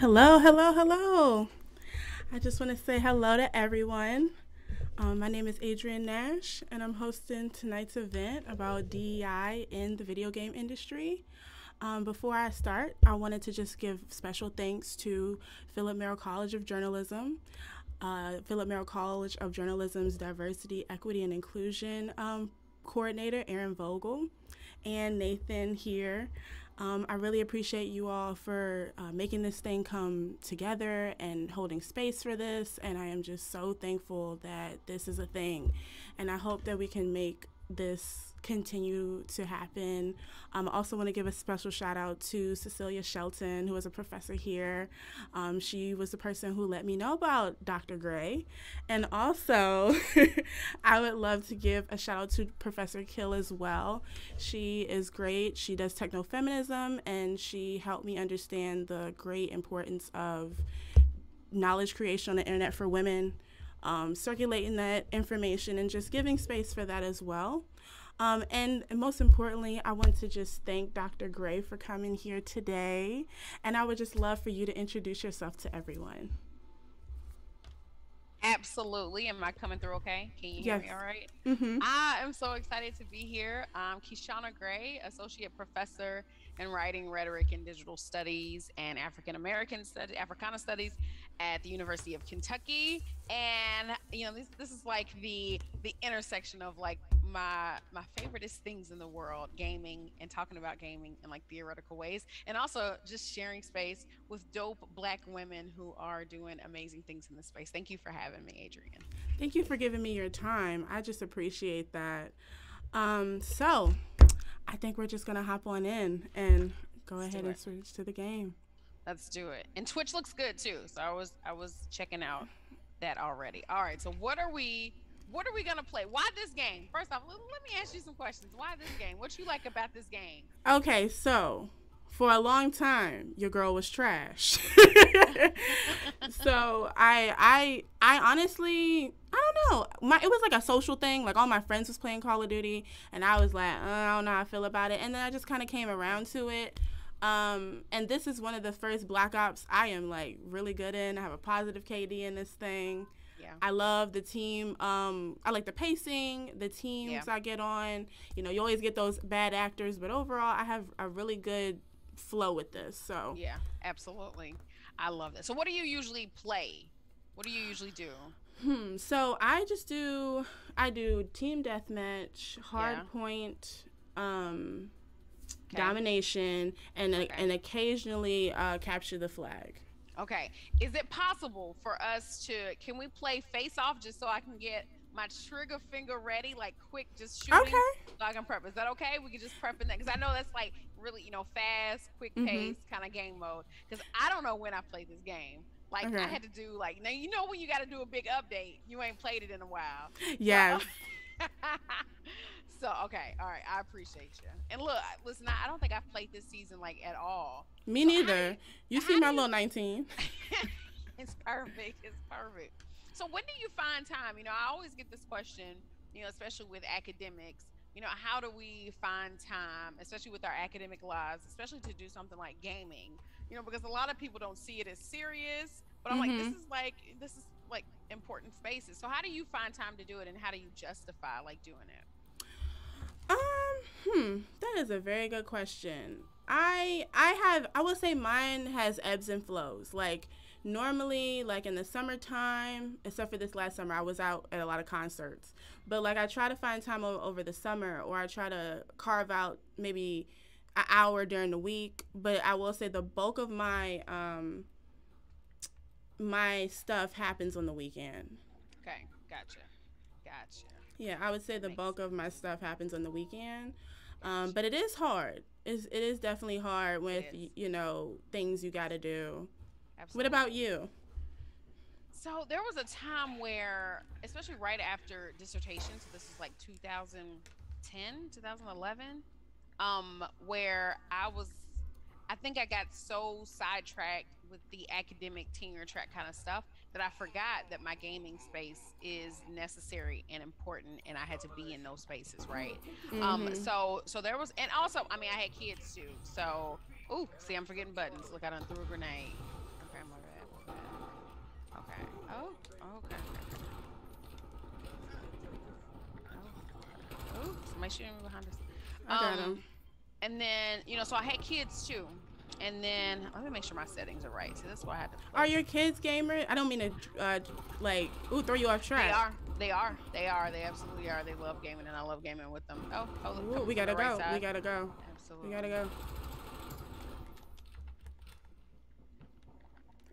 Hello, hello, hello. I just want to say hello to everyone. Um, my name is Adrienne Nash, and I'm hosting tonight's event about DEI in the video game industry. Um, before I start, I wanted to just give special thanks to Philip Merrill College of Journalism, uh, Philip Merrill College of Journalism's Diversity, Equity, and Inclusion um, coordinator, Aaron Vogel, and Nathan here. Um, I really appreciate you all for uh, making this thing come together and holding space for this. And I am just so thankful that this is a thing. And I hope that we can make this continue to happen. Um, I also want to give a special shout out to Cecilia Shelton, who is a professor here. Um, she was the person who let me know about Dr. Gray. And also, I would love to give a shout out to Professor Kill as well. She is great. She does techno feminism, and she helped me understand the great importance of knowledge creation on the internet for women. Um, circulating that information and just giving space for that as well. Um, and most importantly, I want to just thank Dr. Gray for coming here today. And I would just love for you to introduce yourself to everyone. Absolutely. Am I coming through okay? Can you yes. hear me all right? mm-hmm. I am so excited to be here. I'm Kishonna Gray, Associate Professor in Writing, Rhetoric, and Digital Studies and African American Studies, Africana Studies at the University of Kentucky. And, you know, this, this is like the the intersection of like my my favoriteest things in the world gaming and talking about gaming in like theoretical ways. And also just sharing space with dope black women who are doing amazing things in the space. Thank you for having me adrienne thank you for giving me your time. I just appreciate that. Um, so i think we're just gonna hop on in and go Let's ahead and switch to the game Let's do it. And Twitch looks good too. So I was I was checking out that already. All right. So what are we what are we gonna play? Why this game? First off, let, me ask you some questions. Why this game? What you like about this game? Okay, so for a long time, your girl was trash. so I I I honestly I don't know. My it was like a social thing. Like all my friends was playing Call of Duty, and I was like, uh, I don't know how I feel about it. And then I just kind of came around to it. Um, and this is one of the first Black Ops I am like really good in. I have a positive KD in this thing. Yeah. I love the team. Um, I like the pacing, the teams yeah. I get on. You know, you always get those bad actors, but overall, I have a really good flow with this. So yeah, absolutely. I love that. So what do you usually play? What do you usually do? Hmm. So I just do I do team deathmatch, hardpoint, yeah. um, okay. domination, and okay. and occasionally uh, capture the flag. Okay. Is it possible for us to can we play face off just so I can get my trigger finger ready, like quick, just shooting. Okay. So I can prep. Is that okay? We can just prep in that because I know that's like really, you know, fast, quick mm-hmm. pace kind of game mode. Because I don't know when I played this game. Like okay. I had to do like now you know when you got to do a big update. You ain't played it in a while. Yeah. So, so okay, all right. I appreciate you. And look, listen, I don't think I've played this season like at all. Me so neither. you see my little nineteen. it's perfect. It's perfect. So when do you find time? You know, I always get this question. You know, especially with academics. You know, how do we find time, especially with our academic lives, especially to do something like gaming? You know, because a lot of people don't see it as serious. But I'm mm-hmm. like, this mm-hmm. is like this is like important spaces. So how do you find time to do it, and how do you justify like doing it? Um, hmm, that is a very good question. I I have I would say mine has ebbs and flows. Like normally like in the summertime, except for this last summer, I was out at a lot of concerts. But like I try to find time over, over the summer or I try to carve out maybe an hour during the week, but I will say the bulk of my um my stuff happens on the weekend. Okay, gotcha. Gotcha. Yeah, I would say the bulk of my stuff happens on the weekend. Um, but it is hard. It's, it is definitely hard with, you know, things you got to do. Absolutely. What about you? So there was a time where, especially right after dissertation, so this is like 2010, 2011, um, where I was, I think I got so sidetracked with the academic tenure track kind of stuff that I forgot that my gaming space is necessary and important, and I had to be in those spaces, right? Um, mm-hmm. Um, so so there was, and also, I mean, I had kids too. So, ooh, see, I'm forgetting buttons. Look, I done threw a grenade. Okay, my bad. My bad. Okay. Oh, okay. Oh, somebody shooting me behind us. I got Um, him. And then, you know, so I had kids too. And then let me make sure my settings are right. So that's why I had to. Are your kids gamers? I don't mean to, uh, like, ooh, throw you off track. They are. They are. They are. They absolutely are. They love gaming, and I love gaming with them. Oh, oh, Ooh, we gotta the right go. We gotta go. Absolutely. We gotta go.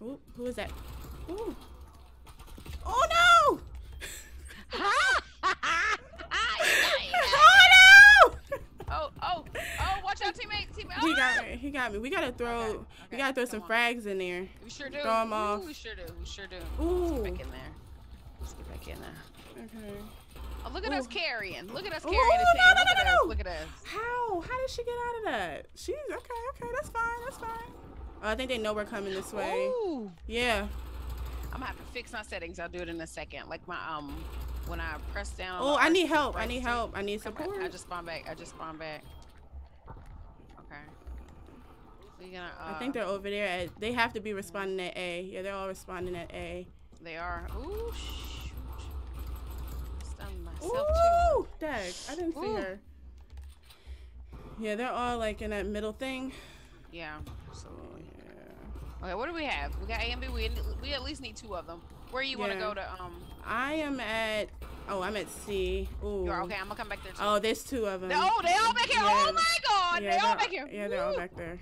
Ooh, who is that? Ooh. Oh no! oh no! Oh, oh, oh! Watch out, teammate. Teammate. he Ah! got me. He got me. We gotta throw. Okay, We gotta throw some on. frags in there. We sure do. Throw 'em Ooh, off. We sure do. We sure do. Ooh. Let's get back in there. Let's get back in there. Okay. Oh, look at us carrying. Look at us carrying the no, no, look no, at no, us. no. Look at us. How? How did she get out of that? She's okay. Okay, that's fine. That's fine. Oh, I think they know we're coming this way. Ooh. Yeah. I'm gonna have to fix my settings. I'll do it in a second. Like my um, when I press down. Oh, I need help. I need help. I need support. I just spawned back. I just spawned back. Okay. Gonna. Uh, I think they're over there. At, they have to be responding at A. Yeah, they're all responding at A. They are. Ooh, shoot. Stunned myself Ooh, too. dag. I didn't see Ooh. her. Yeah, they're all like in that middle thing. Yeah. Oh, Absolutely. yeah. Okay, what do we have? We got A and B. We we at least need two of them. Where you want to go to? Um. I am at. Oh, I'm at C. Ooh. You are okay. I'm gonna come back there too. Oh, there's two of them. oh, they all back here. Yeah. Oh my God, yeah, they all back here. Yeah, they're all back there.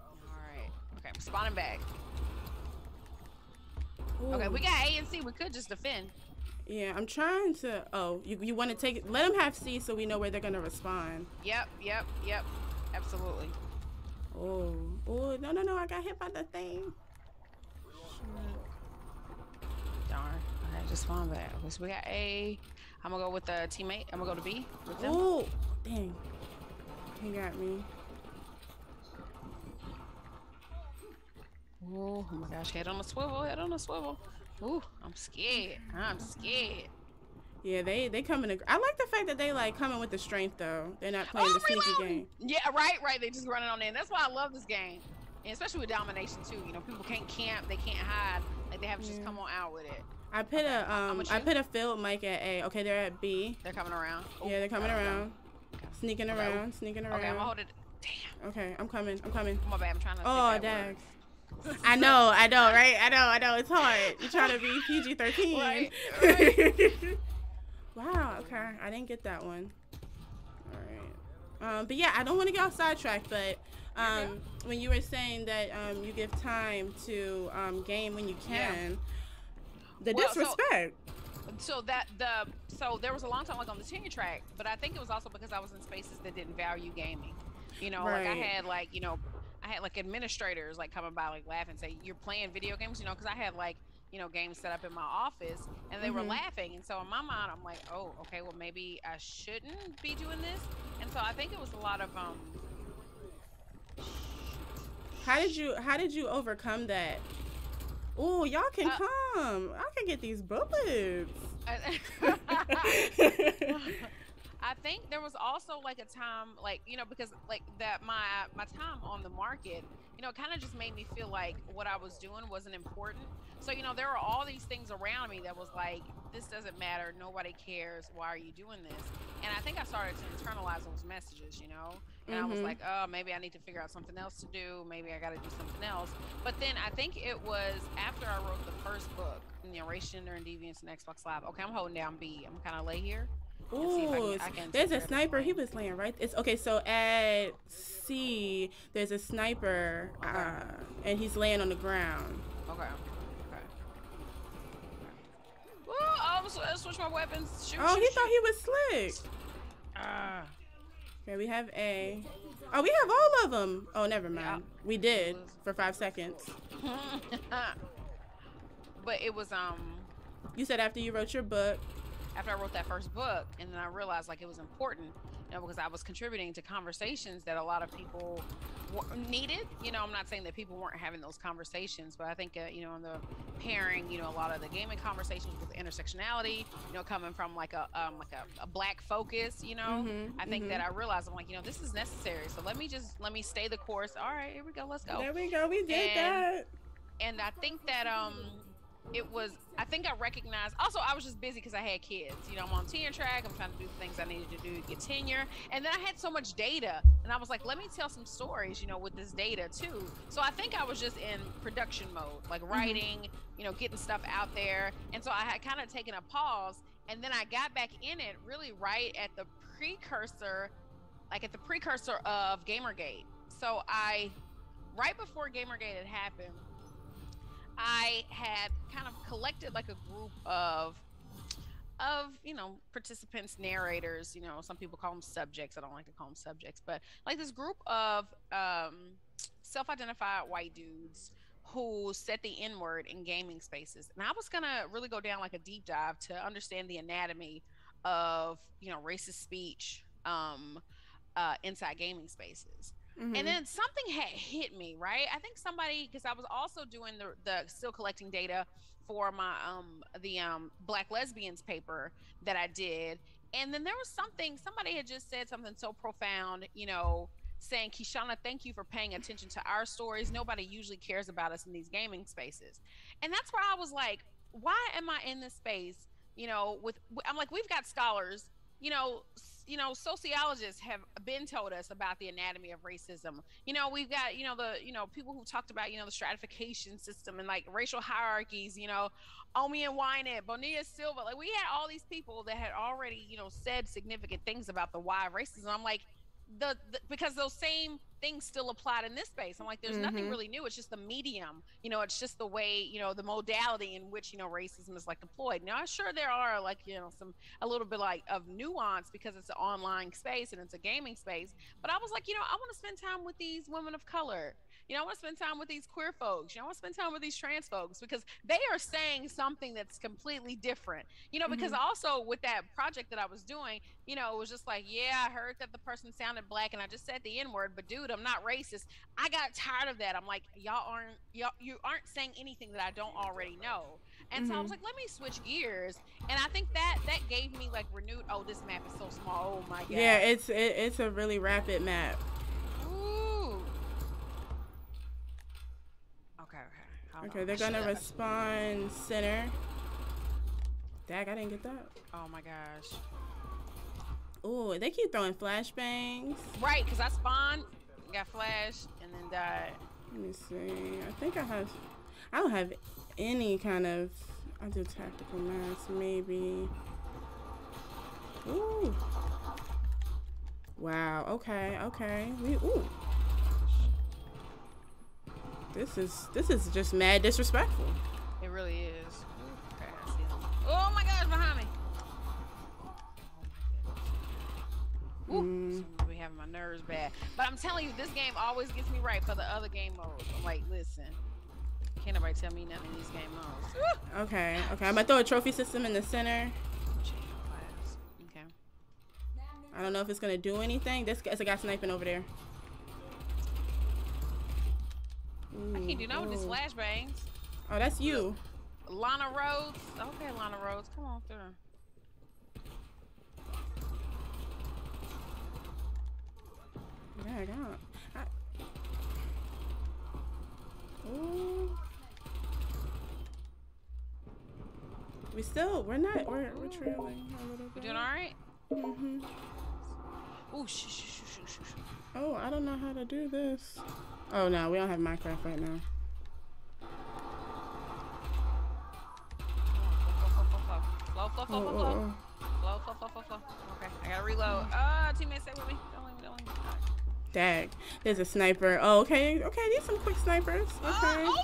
All right. Okay, I'm spawning back. Okay, we got A and C. We could just defend. Yeah, I'm trying to. Oh, you you want to take it? Let them have C so we know where they're gonna respond. Yep, yep, yep. Absolutely. Oh, oh, no, no, no! I got hit by the thing. Darn. Okay, just spawn back. So we got A. I'm gonna go with the teammate. I'm gonna go to B with them. Oh, dang! He got me. Ooh, oh my gosh, head on a swivel, head on a swivel. Ooh, I'm scared. I'm scared. Yeah, they they come in. I like the fact that they like coming with the strength though. They're not playing oh, the sneaky reloading. game. Yeah, right, right. They just running on in. That's why I love this game. And especially with domination too. You know, people can't camp, they can't hide. Like they have to just come on out with it. I put a um I put a field mic at A. Okay, they're at B. They're coming around. Ooh, Yeah, they're coming okay, around, sneaking Okay. around, sneaking around. Okay, I'm gonna hold it. Damn. Okay, I'm coming. I'm coming. My bad. I'm trying to. Oh, bad dag. I know, I know, right? I know, I know. It's hard. You're trying to be PG 13. Right, wow, okay. I didn't get that one. All right. Um, but yeah, I don't want to get off sidetracked, but um, when you were saying that um, you give time to um, game when you Yeah. The Well, disrespect. so that the so there was a long time like on the tenure track, but I think it was also because I was in spaces that didn't value gaming. You know, like I had like you know, I had like administrators like coming by like laugh and say you're playing video games, you know, because I had like you know games set up in my office and they were Mhm. laughing, and so in my mind I'm like, oh, okay, well maybe I shouldn't be doing this, and so I think it was a lot of um. How did you How did you overcome that? Oh, y'all can Uh, come. I can get these bullets. I think there was also like a time, like you know, because like that my my time on the market, you know, kind of just made me feel like what I was doing wasn't important. So you know, there were all these things around me that was like, this doesn't matter, nobody cares. Why are you doing this? And I think I started to internalize those messages, you know. And I was Mhm. like, oh, maybe I need to figure out something else to do. Maybe I got to do something else. But then I think it was after I wrote the first book, you know, Race, Gender, and Deviance in Xbox Live. Okay, I'm holding down B. I'm kind of lay here. Let's see if I can- I can there's a sniper. He was laying right. It's okay. So at C, there's a sniper, Okay. uh, and he's laying on the ground. Okay. Okay. Woo, oh, I'm sw- switch my weapons. Shoot, Oh, shoot, he shoot. thought he was slick. Ah. Okay, we have A. Oh, we have all of them. Oh, never mind. Yeah. We did for five seconds. but it was um You said after you wrote your book. after I wrote that first book, and then I realized like it was important you know, because I was contributing to conversations that a lot of people needed. You know, I'm not saying that people weren't having those conversations, but I think, uh, you know, in the pairing, you know, a lot of the gaming conversations with intersectionality, you know, coming from like a um, like a, a, black focus, you know, mm-hmm, I think mm-hmm. that I realized I'm like, you know, this is necessary. So let me just let me stay the course. All right, here we go. Let's go. There we go. We did and, that. And I think that um it was i think i recognized also i was just busy because i had kids. You know i'm on tenure track. I'm trying to do the things i needed to do to get tenure. And then i had so much data and i was like let me tell some stories you know with this data too. So i think i was just in production mode like mm-hmm. writing mm-hmm. you know getting stuff out there. And so i had kind of taken a pause and then i got back in it really right at the precursor like at the precursor of gamergate. So i right before gamergate had happened I had kind of collected like a group of of you know participants narrators you know some people call them subjects i don't like to call them subjects but like this group of um, self-identified white dudes who said the n word in gaming spaces and i was gonna really go down like a deep dive to understand the anatomy of you know racist speech um, uh, inside gaming spaces Mm-hmm. And then something had hit me, right? I think somebody because I was also doing the the still collecting data for my um the um black lesbians paper that I did. And then there was something somebody had just said something so profound, you know, saying, Kishonna, thank you for paying attention to our stories. Nobody usually cares about us in these gaming spaces. And that's where I was like, why am I in this space? You know, with I'm like, we've got scholars, you know, you know, sociologists have been told us about the anatomy of racism. You know, we've got, you know, the, you know, people who talked about, you know, the stratification system and like racial hierarchies, you know, Omi and Winant, Bonilla Silva. Like we had all these people that had already, you know, said significant things about the why of racism. I'm like, the, the, because those same things still applied in this space. I'm like, there's mm-hmm. nothing really new. It's just the medium, you know, it's just the way, you know, the modality in which, you know, racism is like deployed. Now, I'm sure there are like, you know, some, a little bit like of nuance because it's an online space and it's a gaming space. But I was like, you know, I want to spend time with these women of color you know, I want to spend time with these queer folks. You know, I want to spend time with these trans folks because they are saying something that's completely different. You know, because mm-hmm. also with that project that I was doing, you know, it was just like, yeah, I heard that the person sounded black and I just said the N word, but dude, I'm not racist. I got tired of that. I'm like, y'all aren't y'all you aren't saying anything that I don't already know. And mm-hmm. so I was mm-hmm. like, let me switch gears. And I think that that gave me like renewed. Oh, this map is so small. Oh my god. Yeah, it's it, it's a really rapid map. Okay, they're gonna oh, respond center. Dag, I didn't get that. Oh my gosh. Oh, they keep throwing flashbangs. Right, because I spawned, got flashed, and then died. Let me see. I think I have. I don't have any kind of. I do tactical mask, maybe. Ooh. Wow. Okay. Okay. We. Ooh. This is this is just mad disrespectful. It really is. Oh my gosh, behind me. Oh mm. Ooh, be having my nerves bad. But I'm telling you, this game always gets me right for the other game modes. I'm like, listen, can't nobody tell me nothing in these game modes. Okay, okay. I'm gonna throw a trophy system in the center. Okay. I don't know if it's gonna do anything. This guy's a guy sniping over there. Ooh, I can't do no with these flashbangs. Oh, that's you. Lana Rhodes. Okay, Lana Rhodes, come on through. Yeah, I got. I... Ooh. We still, we're not, we're, we're trailing a little bit. You doing all right? Mm-hmm. Oh, shh, shh, shh, shh, shh. Oh, I don't know how to do this. Oh no, we don't have Minecraft right now. Flow. Okay, I gotta reload. Ah, oh, teammates, stay with me. Don't leave me. Dag. There's a sniper. Oh, okay. Okay, these some quick snipers. Okay. Oh,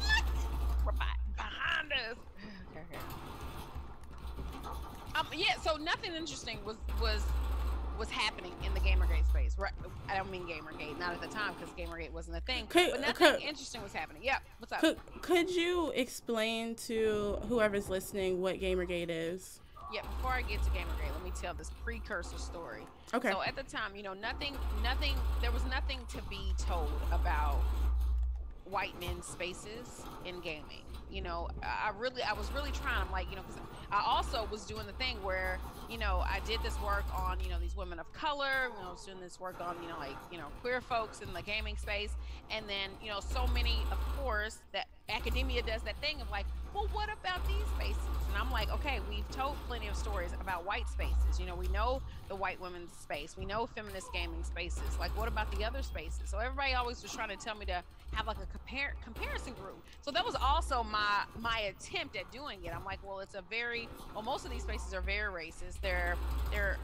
oh my. Behind us. Okay, okay. Um, yeah, so nothing interesting was was was happening in the Gamergate space. Right? I don't mean Gamergate, not at the time because Gamergate wasn't a thing. Could, but nothing could, interesting was happening. Yep. What's up? Could, could you explain to whoever's listening what Gamergate is? yeah, before I get to Gamergate, let me tell this precursor story. Okay. So at the time, you know, nothing, nothing, there was nothing to be told about white men's spaces in gaming. You know, I really, I was really trying. I'm like, you know, because I also was doing the thing where, you know, I did this work on, you know, these women of color. You know, I was doing this work on, you know, like, you know, queer folks in the gaming space, and then, you know, so many, of course, that academia does that thing of like, well, what about these spaces? And I'm like, okay, we've told plenty of stories about white spaces. You know, we know the white women's space, we know feminist gaming spaces. Like, what about the other spaces? So everybody always was trying to tell me to have like a compare comparison group. So that was also my my attempt at doing it. I'm like, well, it's a very well, most of these spaces are very racist. They're they're they're,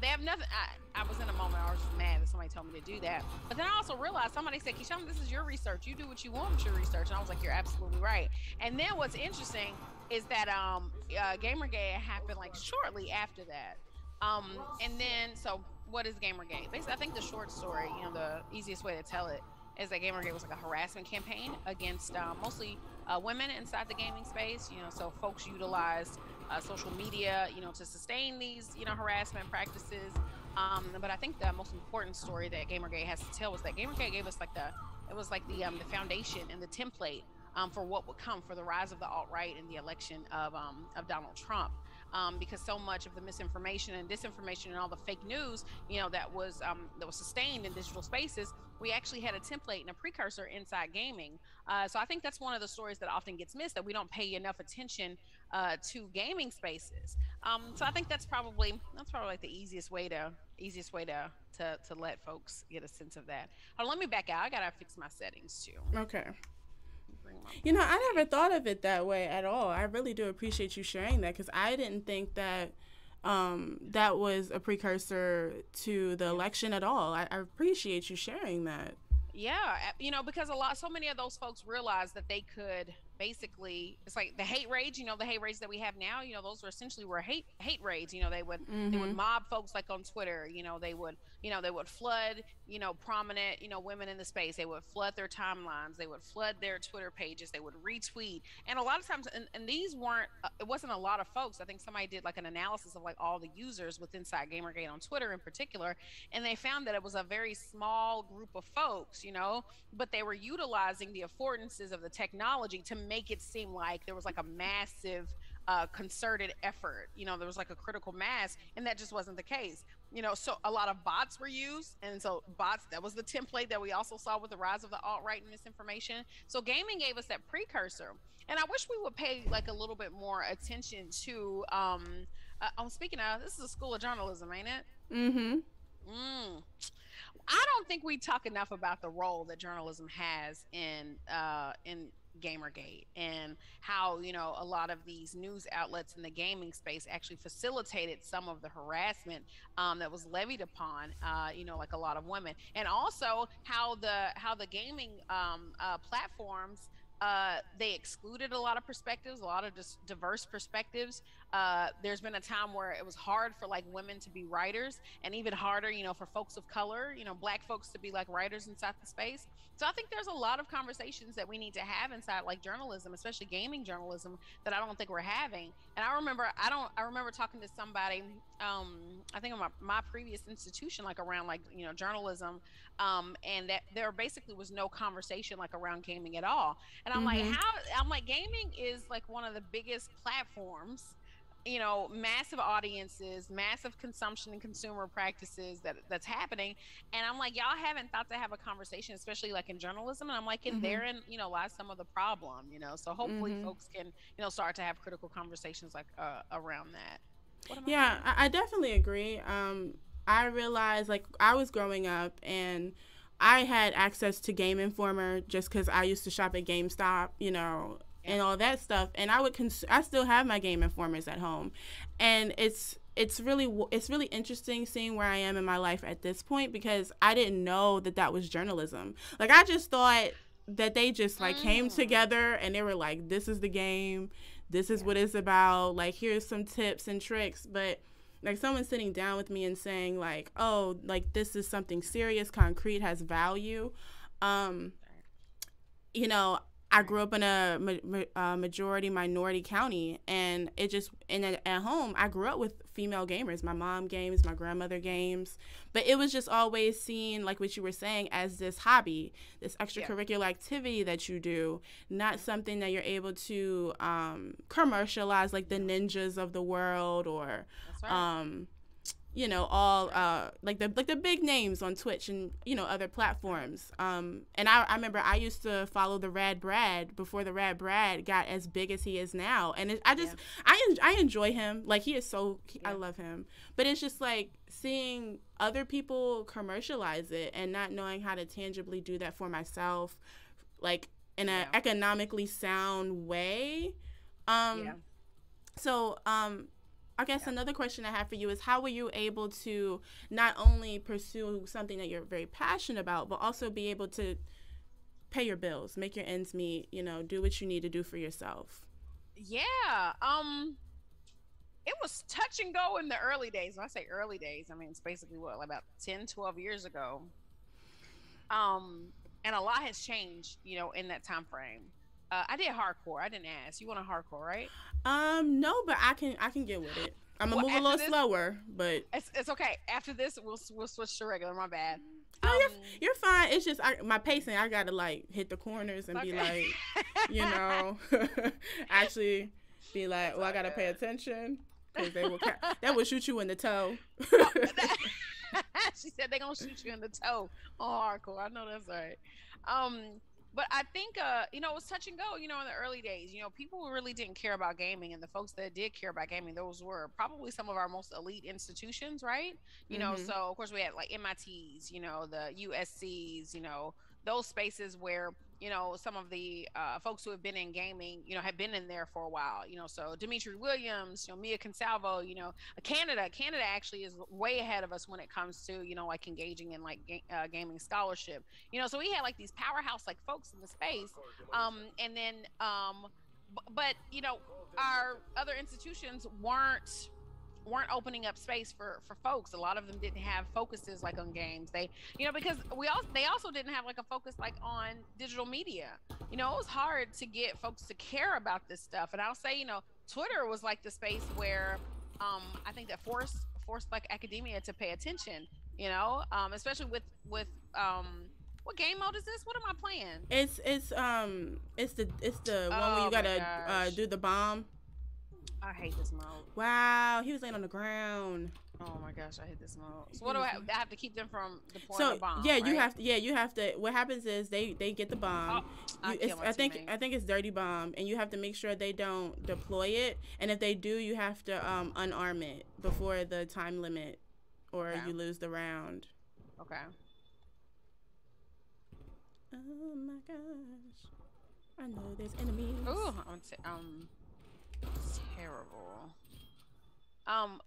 they have nothing. I, I was in a moment I was just mad that somebody told me to do that. But then I also realized somebody said, Kishon, this is your research. You do what you want with your research. And I was like, you're absolutely right. And then what's interesting is that um, uh, Gamergate happened like shortly after that. Um, and then, so what is Gamergate? Basically, I think the short story, you know, the easiest way to tell it is that Gamergate was like a harassment campaign against uh, mostly uh, women inside the gaming space. You know, so folks utilized uh, social media, you know, to sustain these, you know, harassment practices. Um, but I think the most important story that Gamergate has to tell was that Gamergate gave us like the, it was like the um, the foundation and the template um, for what would come for the rise of the alt right and the election of um, of Donald Trump um, because so much of the misinformation and disinformation and all the fake news, you know, that was um, that was sustained in digital spaces, we actually had a template and a precursor inside gaming. Uh, so I think that's one of the stories that often gets missed that we don't pay enough attention uh, to gaming spaces. Um, so I think that's probably that's probably like the easiest way to easiest way to to, to let folks get a sense of that. Oh, let me back out. I gotta fix my settings too. Okay. You know, I never thought of it that way at all. I really do appreciate you sharing that because I didn't think that um, that was a precursor to the election at all. I, I appreciate you sharing that. Yeah, you know, because a lot, so many of those folks realized that they could basically it's like the hate raids you know the hate raids that we have now you know those were essentially were hate hate raids you know they would mm-hmm. they would mm-hmm. mob folks like on twitter you know they would you know they would flood you know prominent you know women in the space. They would flood their timelines. They would flood their twitter pages. They would retweet. And a lot of times and, and these weren't uh, it wasn't a lot of folks. I think somebody did like an analysis of like all the users with inside gamergate on twitter in particular and they found that it was a very small group of folks you know but they were utilizing the affordances of the technology to make it seem like there was like a massive uh, concerted effort. You know, there was like a critical mass, and that just wasn't the case. You know, so a lot of bots were used, and so bots that was the template that we also saw with the rise of the alt right and misinformation. So gaming gave us that precursor, and I wish we would pay like a little bit more attention to. Um, uh, I'm speaking of this is a school of journalism, ain't it? Mm-hmm. Mm. I don't think we talk enough about the role that journalism has in uh, in Gamergate and how, you know, a lot of these news outlets in the gaming space actually facilitated some of the harassment um, that was levied upon, uh, you know, like a lot of women. And also how the how the gaming um, uh, platforms uh, they excluded a lot of perspectives, a lot of diverse perspectives. Uh, there's been a time where it was hard for like women to be writers, and even harder, you know, for folks of color, you know, black folks to be like writers inside the space. So I think there's a lot of conversations that we need to have inside like journalism, especially gaming journalism, that I don't think we're having. And I remember, I don't, I remember talking to somebody, um, I think in my, my previous institution, like around like you know journalism, um, and that there basically was no conversation like around gaming at all. And I'm mm-hmm. like, how? I'm like, gaming is like one of the biggest platforms you know massive audiences massive consumption and consumer practices that that's happening. And i'm like y'all haven't thought to have a conversation especially like in journalism. And i'm like in mm-hmm. therein you know lies some of the problem you know? So hopefully mm-hmm. folks can you know start to have critical conversations like uh, around that. Yeah I, I, definitely agree. Um i realized like i was growing up and I had access to Game Informer just because I used to shop at GameStop, you know, and all that stuff. And I would cons- I still have my Game Informers at home, and it's it's really it's really interesting seeing where I am in my life at this point because I didn't know that that was journalism. Like I just thought that they just like mm. came together and they were like, "This is the game. This is yeah. what it's about. Like here's some tips and tricks." But like someone sitting down with me and saying like, "Oh, like this is something serious, concrete, has value." Um, you know, I grew up in a ma- uh, majority minority county, and it just and at, at home I grew up with female gamers. My mom games, my grandmother games, but it was just always seen like what you were saying as this hobby, this extracurricular yeah. activity that you do, not something that you're able to um, commercialize like the ninjas of the world or. Right. Um, you know all uh like the like the big names on Twitch and you know other platforms. Um, and I, I remember I used to follow the Rad Brad before the Rad Brad got as big as he is now, and it, I just yeah. I I enjoy him. Like he is so he, yeah. I love him, but it's just like seeing other people commercialize it and not knowing how to tangibly do that for myself, like in an yeah. economically sound way. Um, yeah. So um, I guess yeah. another question I have for you is how were you able to not only pursue something that you're very passionate about, but also be able to pay your bills, make your ends meet, you know, do what you need to do for yourself? Yeah. Um it was touch and go in the early days. When I say early days, I mean it's basically what like about 10, 12 years ago. Um and a lot has changed, you know, in that time frame. Uh, I did hardcore. I didn't ask. You want a hardcore, right? Um, no, but I can I can get with it. I'm gonna well, move a little this, slower, but it's, it's okay. After this, we'll we'll switch to regular. My bad. Oh, um, you're, you're fine. It's just I, my pacing. I gotta like hit the corners and okay. be like, you know, actually be like, well, I gotta pay attention because they will ca- that will shoot you in the toe. oh, she said they gonna shoot you in the toe. Oh, hardcore. I know that's right. Um, but I think uh, you know it was touch and go. You know, in the early days, you know, people really didn't care about gaming, and the folks that did care about gaming, those were probably some of our most elite institutions, right? You mm-hmm. know, so of course we had like MITs, you know, the USC's, you know, those spaces where you know some of the uh, folks who have been in gaming you know have been in there for a while you know so dmitri williams you know mia consalvo you know canada canada actually is way ahead of us when it comes to you know like engaging in like ga- uh, gaming scholarship you know so we had like these powerhouse like folks in the space um and then um b- but you know our other institutions weren't weren't opening up space for for folks a lot of them didn't have focuses like on games they you know because we also they also didn't have like a focus like on digital media you know it was hard to get folks to care about this stuff and i'll say you know twitter was like the space where um i think that forced forced like academia to pay attention you know um especially with with um what game mode is this? What am I playing? It's it's um it's the it's the one where you oh gotta uh, do the bomb. I hate this mode. Wow, he was laying on the ground. Oh my gosh, I hate this mode. So what do I have? I have to keep them from deploying so, the bomb. Yeah, right? you have to. Yeah, you have to. What happens is they they get the bomb. Oh, you, I think. I think it's dirty bomb, and you have to make sure they don't deploy it. And if they do, you have to um, unarm it before the time limit, or okay. you lose the round. Okay. Oh my gosh! I know there's enemies. Ooh, um terrible. Um,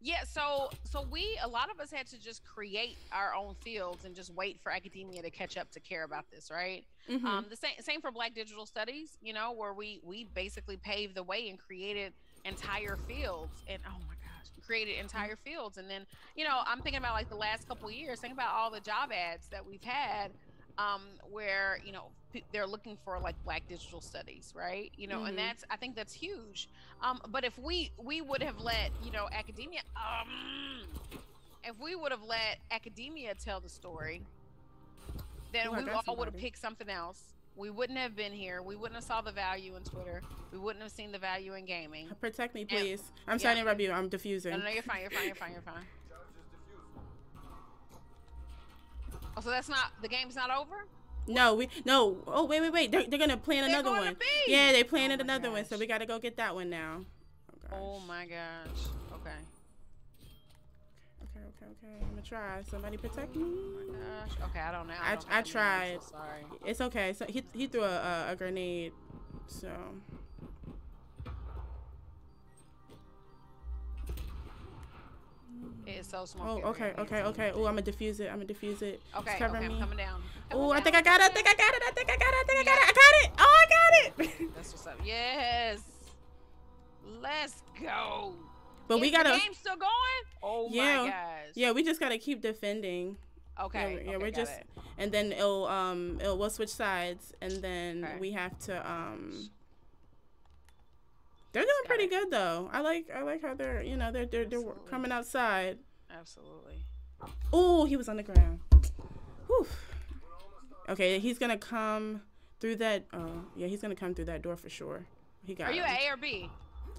yeah, so so we a lot of us had to just create our own fields and just wait for academia to catch up to care about this, right? Mm-hmm. Um, the same same for Black Digital Studies, you know, where we we basically paved the way and created entire fields, and oh my gosh, created entire fields, and then you know I'm thinking about like the last couple years, think about all the job ads that we've had um, where you know they're looking for like black digital studies right? You know mm-hmm. and that's i think that's huge. Um, but if we we would have let you know academia um, if we would have let academia tell the story then oh, we all would have picked something else. We wouldn't have been here. We wouldn't have saw the value in twitter. We wouldn't have seen the value in gaming. Protect me please. And, i'm yeah. sorry to interrupt you. I'm diffusing. No, no you're fine you're fine you're fine you're fine. Oh, so that's not the game's not over. No, we no. Oh wait, wait, wait. They're, they're gonna plan they're another one. Yeah, they planted oh another gosh. one, so we gotta go get that one now. Oh, oh my gosh. Okay. Okay, okay, okay. I'm gonna try. Somebody protect me. Oh my gosh. Okay, I don't know. I, I, I tried. So sorry. It's okay. So he he threw a, a, a grenade. So. It's so small. Oh, okay, okay, okay. Oh, I'm gonna diffuse it. I'm gonna diffuse it. Okay, cover okay, me. I'm coming down. Oh, I think I got it. I think I got it. I think I got it. I think I got it. I got it. Oh, I got it. That's what's up. Yes. Let's go. But Is we gotta. The game still going? Oh yeah, my gosh. Yeah, we just gotta keep defending. Okay. Yeah, yeah okay, we're just, it. and then it'll um it'll we'll switch sides, and then we have to um. They're doing Got pretty it. good though. I like I like how they're you know they're they're, they're Absolutely. coming outside. Absolutely. Oh, he was on the ground. Whew. Okay, he's gonna come through that. Oh, yeah, he's gonna come through that door for sure. He got. Are you him. A or B?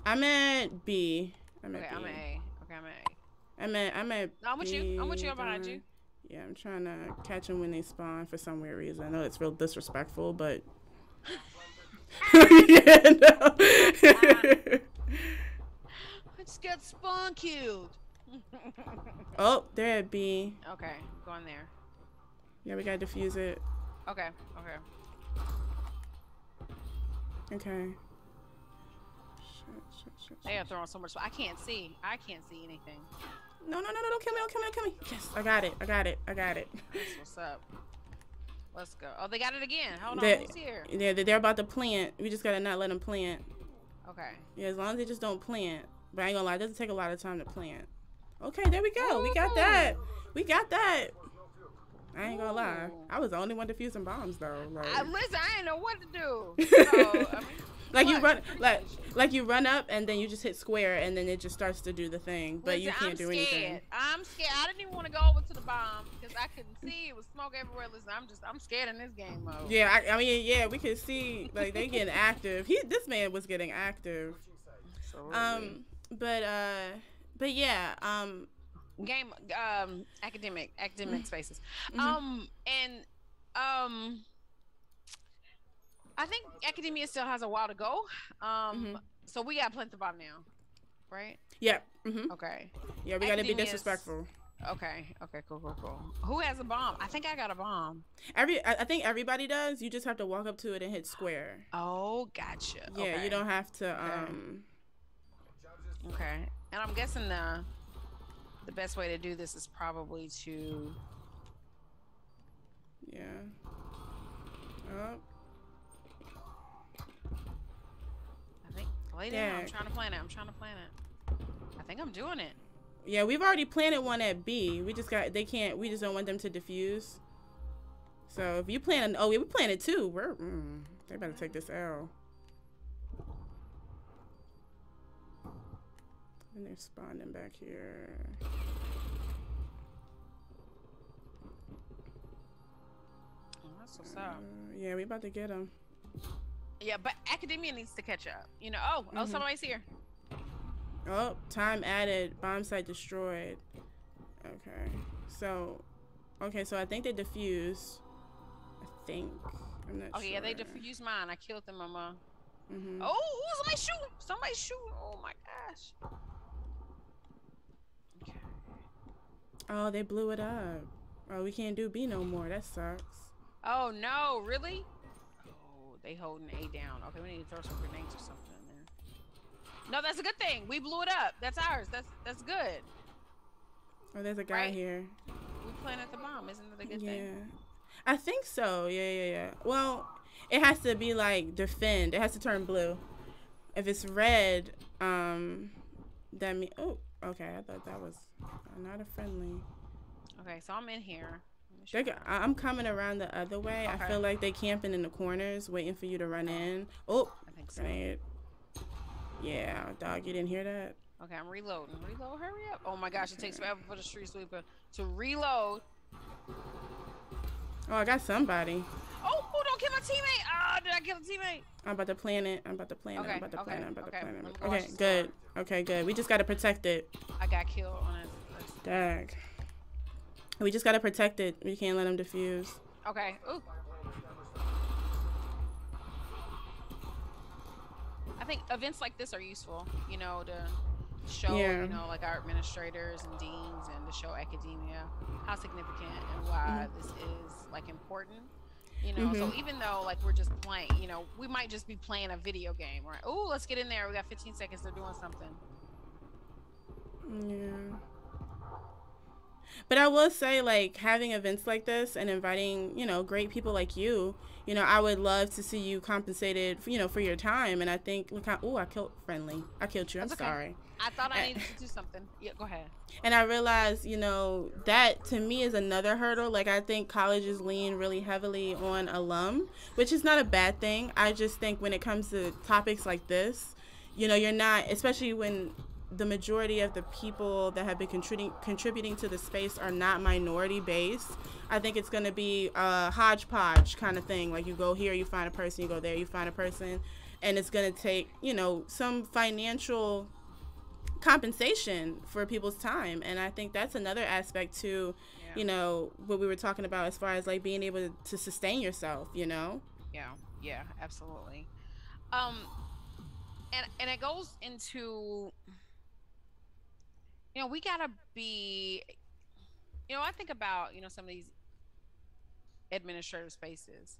I'm at B. I'm at Okay, B. I'm at A. Okay, I'm at A. I'm at. I'm at. No, I'm with you. I'm with you. I'm behind you. Yeah, I'm trying to catch them when they spawn for some weird reason. I know it's real disrespectful, but. yeah, no. Let's get spawn killed. oh, they're at B. okay, going there. Yeah, we gotta defuse it. Okay, okay. Okay. Shit, shit, shit, They are throwing so much. I can't see. I can't see anything. No, no, no, no, don't kill me, don't kill me, don't kill me. Yes, I got it, I got it, I got it. That's what's up. Let's go. Oh, they got it again. Hold on. They- Who's here? Yeah, they're about to plant. We just gotta not let them plant. Okay. Yeah, as long as they just don't plant. But I ain't gonna lie, it doesn't take a lot of time to plant. Okay, there we go. We got that. We got that. I ain't gonna lie. I was the only one defusing bombs though. Like, I, listen, I didn't know what to do. So, I mean, like you run like like you run up and then you just hit square and then it just starts to do the thing. But you can't I'm do scared. anything. I'm scared. I didn't even want to go over to the bomb because I couldn't see. It was smoke everywhere. Listen, I'm just, I'm scared in this game mode. Yeah, I, I mean, yeah, we could see like they getting active. He, this man was getting active. Um, but uh, but yeah, um, game um academic academic spaces Mhm. um and um i think academia still has a while to go um Mhm. so we gotta plant the bomb now right yeah, hmm okay yeah, we gotta be disrespectful. okay okay cool cool cool who has a bomb i think i got a bomb Every, I, think everybody does. You just have to walk up to it and hit square. oh gotcha Yeah, okay. you don't have to. Okay. Um, okay and i'm guessing the the best way to do this is probably to yeah. Oh, i think lay down i'm trying to plan it i'm trying to plan it i think i'm doing it yeah. We've already planted one at B. We just got. They can't. We just don't want them to diffuse. So if you plant, an, oh, yeah, we planted two. We're. Mm, they better take this L. And they're spawning back here. Oh, that's what's Uh, yeah, we about to get them. Yeah, but academia needs to catch up. You know, oh, oh, Mhm. somebody's here. Oh, time added. Bomb site destroyed. Okay. So, okay, so I think they defused. I think. I'm not Oh sure. yeah, they defused mine. I killed them, mama. hmm Oh, ooh, somebody shoot! Somebody shoot! Oh my gosh. Okay. Oh, they blew it up. Oh, we can't do B no more. That sucks. Oh no, really? They holding A down. Okay, we need to throw some grenades or something in there. No, that's a good thing. We blew it up. That's ours. That's that's good. Oh, there's a guy Right. here. We planted the bomb. Isn't it a good yeah. thing? I think so. Yeah, yeah, yeah. Well, it has to be like defend. It has to turn blue. If it's red, um, that mean. Oh, okay. I thought that was not a friendly. Okay, so I'm in here. Let They're, show go- I- I'm coming around the other way. I feel like they camping in the corners, waiting for you to run in. Oh, I think so. grenade. Yeah, dog, you didn't hear that? Okay, I'm reloading. Reload, hurry up. Oh my gosh, it takes forever for the street sweeper to reload. Oh, I got somebody. Oh, oh, don't kill my teammate. Oh, did I kill a teammate? I'm about to plan it. I'm about to plan it. I'm about to plan okay, it. I'm about okay. to plan it. Okay, good. Okay, good. We just gotta protect it. I got killed on it. Dag. We just gotta protect it. We can't let them diffuse. Okay. Ooh. I think events like this are useful, you know, to show, Yeah. you know, like our administrators and deans and to show academia how significant and why this is like important. You know, so Mhm. even though like we're just playing, you know, we might just be playing a video game, right? Oh, let's get in there. We got 15 seconds. They're doing something. Yeah. But I will say, like, having events like this and inviting, you know, great people like you, you know, I would love to see you compensated, for, you know, for your time. And I think, look how, oh, I killed Friendly. I killed you. I'm okay. sorry. I thought I eh. needed to do something. Yeah, go ahead. And I realized, you know, that to me is another hurdle. Like, I think colleges lean really heavily on alum, which is not a bad thing. I just think when it comes to topics like this, you know, you're not, especially when the majority of the people that have been contributing contributing to the space are not minority based. I think it's going to be a hodgepodge kind of thing. Like you go here, you find a person, you go there, you find a person, and it's going to take you know some financial compensation for people's time. And I think that's another aspect to, yeah. you know, what we were talking about as far as like being able to sustain yourself. You know. Yeah. Yeah. Absolutely. Um. And and it goes into you know, we gotta be. You know, I think about you know some of these administrative spaces.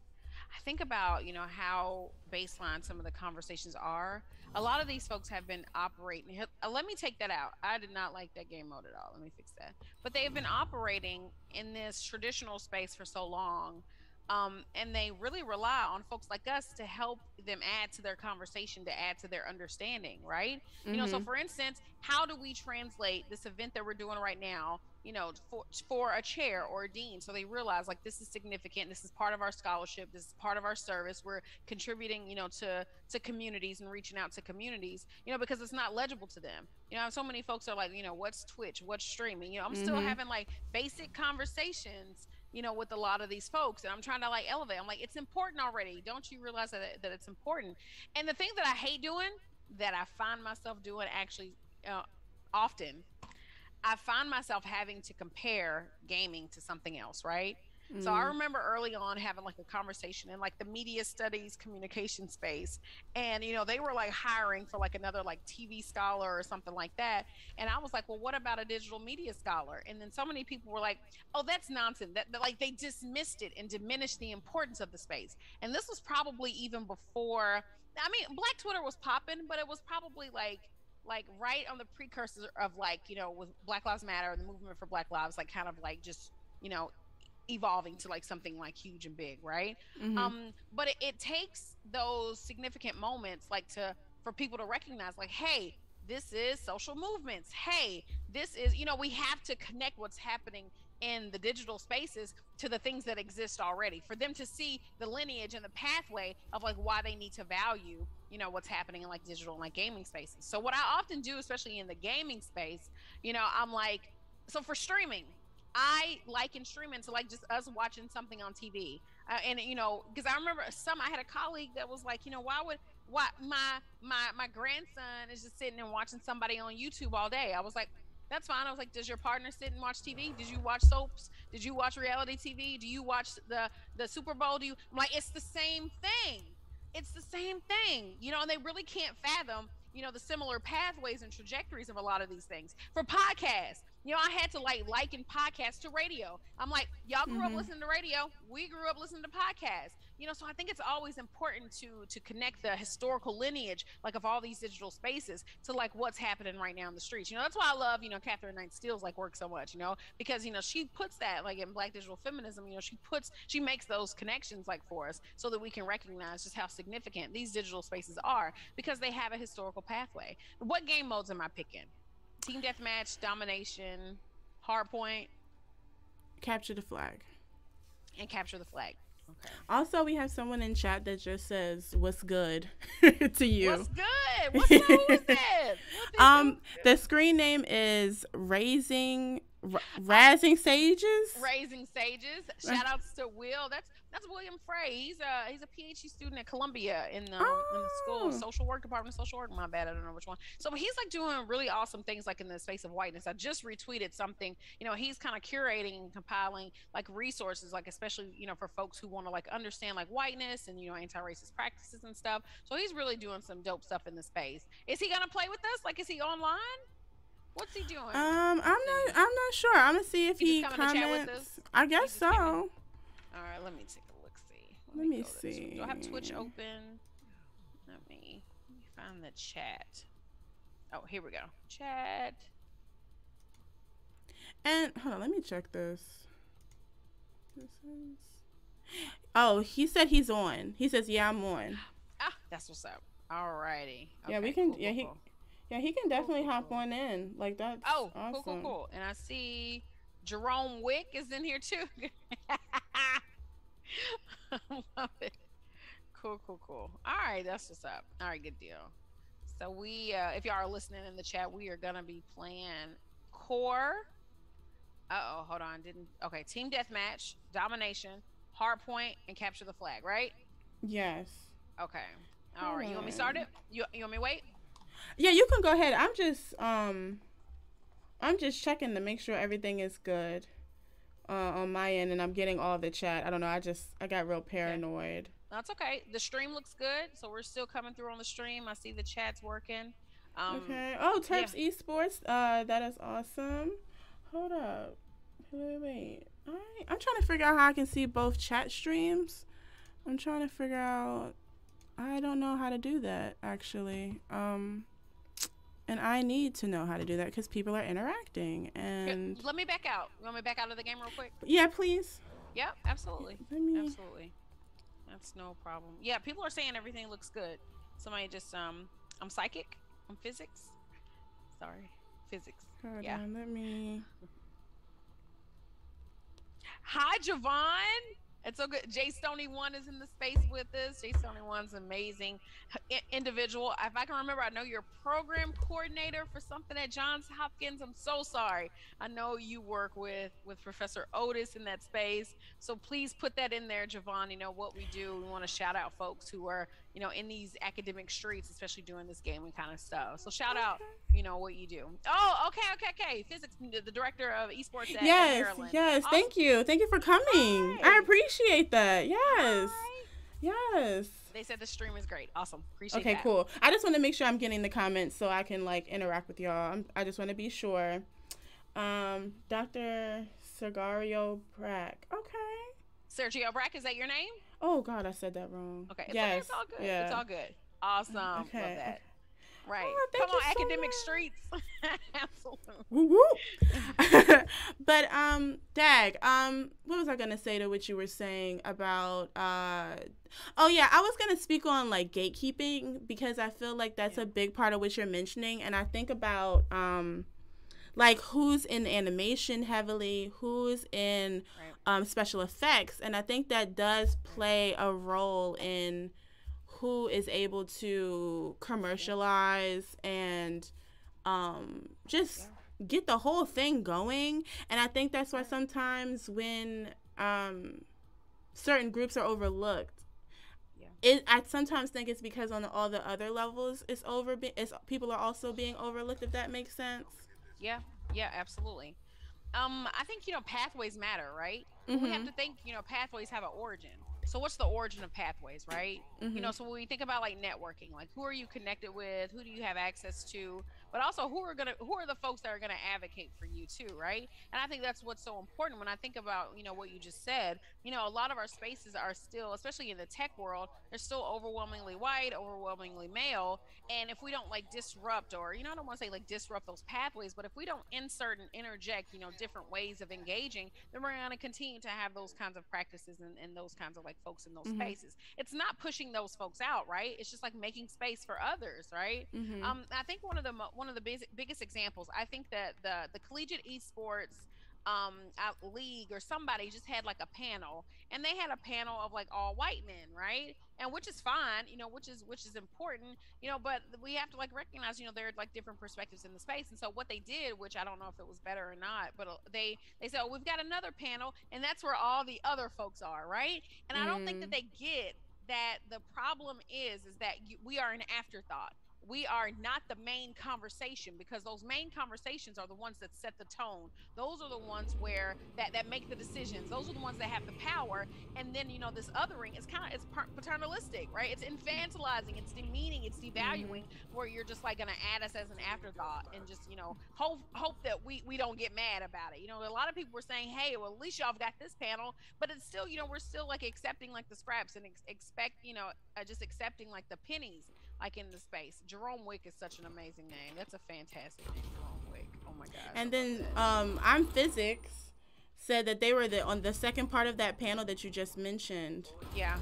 I think about you know how baseline some of the conversations are. A lot of these folks have been operating. Uh, let me take that out. I did not like that game mode at all. Let me fix that. But they have been operating in this traditional space for so long um, and they really rely on folks like us to help them add to their conversation, to add to their understanding, right? Mm-hmm. You know, so mm-hmm. for instance, how do we translate this event that we're doing right now, you know, for for a chair or a dean, so they realize like this is significant, this is part of our scholarship, this is part of our service. We're contributing, you know, to to communities and reaching out to communities, you know, because it's not legible to them. You know, so many folks are like, you know, what's Twitch, what's streaming? You know, I'm mm-hmm. still having like basic conversations you know, with a lot of these folks. And I'm trying to like elevate. I'm like, it's important already. Don't you realize that, that it's important? And the thing that I hate doing, that I find myself doing actually uh, often, I find myself having to compare gaming to something else, right? Mm. So I mm. remember early on having like a conversation in like the media studies communication space. And, you know, they were like hiring for like another like TV scholar or something like that. And I was like, well, what about a digital media scholar? And then so many people were like, oh, that's nonsense. That, that like they dismissed it and diminished the importance of the space. And this was probably even before, I mean, Black Twitter was popping, but it was probably like, like right on the precursor of like you know with black lives matter and the movement for black lives like kind of like just you know evolving to like something like huge and big right? Mm-hmm. um but it, it takes those significant moments like to for people to recognize like hey this is social movements. Hey this is you know we have to connect what's happening in the digital spaces to the things that exist already. For them to see the lineage and the pathway of like why they need to value you know what's happening in like digital and like gaming spaces. So what i often do especially in the gaming space you know i'm like so for streaming I liken streaming to like just us watching something on TV. Uh, and you know, because I remember some I had a colleague that was like, you know, why would why my my my grandson is just sitting and watching somebody on YouTube all day. I was like, that's fine. I was like, does your partner sit and watch TV? Did you watch soaps? Did you watch reality TV? Do you watch the the Super Bowl? Do you I'm like it's the same thing. It's the same thing. You know, and they really can't fathom, you know, the similar pathways and trajectories of a lot of these things. For podcasts, you know, I had to like liken podcasts to radio. I'm like, y'all grew mm-hmm. up listening to radio. We grew up listening to podcasts. You know, so I think it's always important to to connect the historical lineage, like of all these digital spaces, to like what's happening right now in the streets. You know, that's why I love, you know, Catherine Knight Steele's like work so much. You know, because you know she puts that like in Black digital feminism. You know, she puts she makes those connections like for us, so that we can recognize just how significant these digital spaces are because they have a historical pathway. What game modes am I picking? Team deathmatch, domination, hardpoint. Capture the flag. And capture the flag. Okay. Also, we have someone in chat that just says, "What's good?" to you. What's good? What's up? Who's that? Um, the screen name is Raising R- Raising Sages. Raising Sages. Shout outs to Will. That's that's William Frey. He's a he's a PhD student at Columbia in the, oh. in the school oh. social work department of social work. My bad, I don't know which one. So he's like doing really awesome things like in the space of whiteness. I just retweeted something. You know, he's kind of curating and compiling like resources, like especially you know for folks who want to like understand like whiteness and you know anti-racist practices and stuff. So he's really doing some dope stuff in the space. Is he gonna play with us? Like, is he online? What's he doing? Um, I'm not. I'm not sure. I'm gonna see if he, he comments. I guess so. All right, let me take a look. see. Let me, see. Do I have Twitch open? Let me, let me find the chat. Oh, here we go. Chat. And hold on, let me check this. This is. Oh, he said he's on. He says, "Yeah, I'm on." Ah, that's what's up. Alrighty. Yeah, we can- cool, yeah, cool, he- cool. Yeah, he can definitely hop on in. Like that. Oh, awesome. cool, cool, cool. And I see Jerome Wick is in here too. Love it. Cool, cool, cool. All right, that's what's up. All right, good deal. So we, uh, if y'all are listening in the chat, we are gonna be playing core. Uh oh, hold on. Didn't okay. Team deathmatch, domination, hard point, and capture the flag. Right? Yes. Okay. All right. You want me started? You, you want me to wait? Yeah, you can go ahead. I'm just um I'm just checking to make sure everything is good uh, on my end and I'm getting all the chat. I don't know, I just I got real paranoid. That's okay. The stream looks good, so we're still coming through on the stream. I see the chat's working. Um, okay. Oh, Terps Esports. Uh that is awesome. Hold up. Wait, wait. All right. I'm trying to figure out how I can see both chat streams. I'm trying to figure out I don't know how to do that actually. Um and I need to know how to do that because people are interacting here, and let me back out. You want me back out of the game real quick? yeah, please. Yep, absolutely. Absolutely. That's no problem. Yeah, people are saying everything looks good. Somebody just um I'm psychic. I'm physics. Sorry. Physics. Hold yeah. on, let me. Hi Javon. It's so good. Jay Stoney One is in the space with us. Jay Stoney One's amazing I- individual. If I can remember, I know you're program coordinator for something at Johns Hopkins. I'm so sorry. I know you work with with Professor Otis in that space. So please put that in there, Javon. You know what we do. We want to shout out folks who are you know in these academic streets, especially doing this gaming kind of stuff. So shout out you know what you do. Oh, okay, okay, okay. Physics, the director of esports at, Yes, Maryland. yes. Awesome. Thank you. Thank you for coming. I appreciate that. Yes. Yes. They said the stream is great. Awesome. Appreciate Okay, that. cool. I just want to make sure I'm getting the comments so I can like interact with y'all. I'm, I just want to be sure. Um, Dr. Sergario Brack. Okay. Sergio Brack, is that your name? Oh God, I said that wrong. Okay. It's, yes. okay, it's all good. Yeah. It's all good. Awesome. Love Okay. that. Right. Oh, Come on, so academic much. streets. Absolutely. Woo woo. but um, Dag, um, what was I gonna say to what you were saying about uh? Oh yeah, I was gonna speak on like gatekeeping because I feel like that's Yeah. a big part of what you're mentioning, and I think about um, like who's in animation heavily, who's in Right. um, special effects, and I think that does play a role in who is able to commercialize and um, just get the whole thing going. And I think that's why sometimes when um, certain groups are overlooked, Yeah. it I sometimes think it's because on all the other levels it's over. It's people are also being overlooked. If that makes sense. Yeah. Yeah. Absolutely. Um, I think you know pathways matter, right? We have Mhm. to think. You know, pathways have an origin. So what's the origin of pathways, right? you know Mhm. so when we think about like networking like who are you connected with who do you have access to but also who are gonna who are the folks that are gonna advocate for you too right? And i think that's what's so important when i think about you know what you just said. You know a lot of our spaces are still especially in the tech world they're still overwhelmingly white overwhelmingly male. And if we don't like disrupt or you know i don't want to say like disrupt those pathways but if we don't insert and interject you know different ways of engaging then we're going to continue to have those kinds of practices and, and those kinds of like folks in those Mhm. spaces. It's not pushing those folks out right? It's just like making space for others right? Mhm. um i think one of the mo- one of the basic, biggest examples. I think that the the collegiate esports um league or somebody just had like a panel and they had a panel of like all white men right? And which is fine you know which is which is important you know but we have to like recognize you know there are like different perspectives in the space. And so what they did which i don't know if it was better or not but uh, they they said oh, we've got another panel and that's where all the other folks are right? And i don't think that Mm. they get that the problem is is that you, we are an afterthought we are not the main conversation because those main conversations are the ones that set the tone. Those are the ones where that that make the decisions. Those are the ones that have the power. And then you know this othering is kind of it's paternalistic right? It's infantilizing it's demeaning it's devaluing where you're just like gonna add us as an afterthought and just you know hope hope that we we don't get mad about it. You know a lot of people were saying hey well at least y'all have got this panel but it's still you know we're still like accepting like the scraps and ex- expect you know uh, just accepting like the pennies like in the space jerome wick is such an amazing name that's a fantastic name jerome wick oh my gosh. And then um, I'm physics said that they were the on the second part of that panel that you just mentioned. Yeah.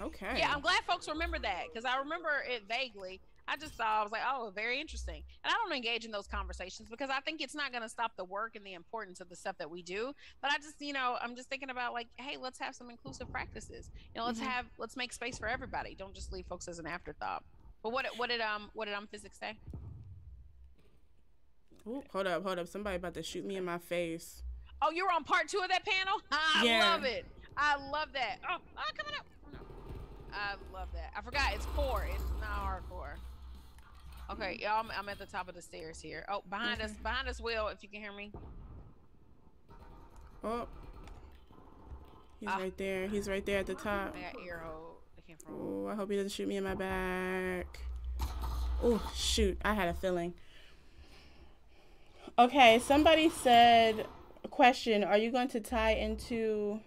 Okay. Yeah, I'm glad folks remember that because I remember it vaguely. I just saw, I was like, oh, very interesting. And I don't engage in those conversations because I think it's not going to stop the work and the importance of the stuff that we do. But I just, you know, I'm just thinking about like, hey, let's have some inclusive practices. You know, let's Mhm. have, let's make space for everybody. Don't just leave folks as an afterthought. But what, what did um, what did um, physics say? Ooh, hold up, hold up. Somebody about to shoot me in my face. Oh, you were on part two of that panel. I Yeah. love it. I love that. Oh, oh coming up. I love that. I forgot it's four. It's not hardcore. Okay, y'all. I'm, I'm at the top of the stairs here. Oh, behind us, Okay. behind us, Will. If you can hear me. Oh. He's Ah. right there. He's right there at the top. I got ear hole. Came from. Oh, I hope he doesn't shoot me in my back. Oh, shoot. I had a feeling. Okay, somebody said, a question, are you going to tie into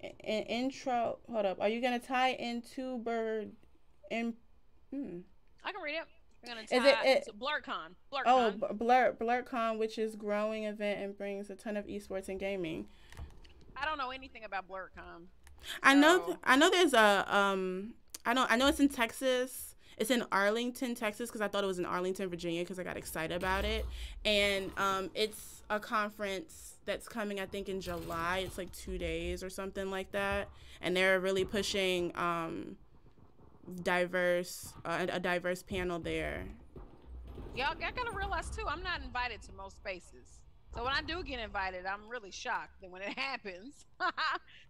an intro? Hold up. Are you going to tie into bird in hmm. I can read it. We're gonna Is it- it- it's BlurCon. BlurCon. Oh, Blur BlurCon, which is growing event and brings a ton of esports and gaming. I don't know anything about BlurCon. I know. I know. There's a. Um. I don't. I know it's in Texas. It's in Arlington, Texas, because I thought it was in Arlington, Virginia, because I got excited about it. And um, it's a conference that's coming. I think in July. It's like two days or something like that. And they're really pushing um, diverse, uh, a diverse panel there. Y'all, y'all gotta realize too, I'm not invited to most spaces. So when I do get invited, I'm really shocked that when it happens. so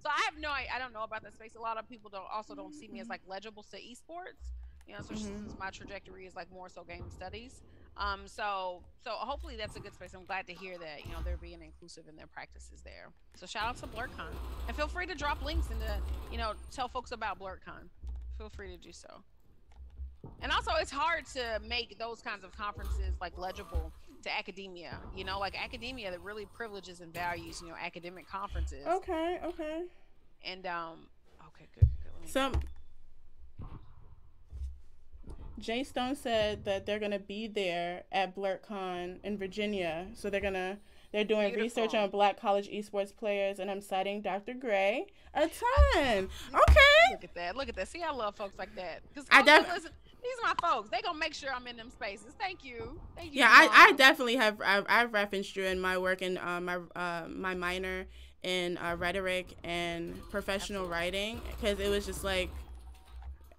I have no, I, I don't know about that space. A lot of people don't also don't see me as like legible to esports. You know, so Mhm. since my trajectory is like more so game studies. Um, so so hopefully that's a good space. I'm glad to hear that you know they're being inclusive in their practices there. So shout out to BlurCon and feel free to drop links and to you know tell folks about BlurCon. Feel free to do so. And also, it's hard to make those kinds of conferences like legible to academia. You know, like academia that really privileges and values, you know, academic conferences. Okay. Okay. And um, okay, good, good. good. Some Jay Stone said that they're gonna be there at BlurCon in Virginia. So they're gonna they're doing research on black college esports players and I'm citing Dr. Gray a ton. Okay. Look at that. Look at that. See, I love folks like that. Because I def- listen, these are my folks. They gonna make sure I'm in them spaces. Thank you. Thank you. Yeah, I, I definitely have I've, I've referenced you in my work in uh, my uh, my minor in uh, rhetoric and professional writing because it was just like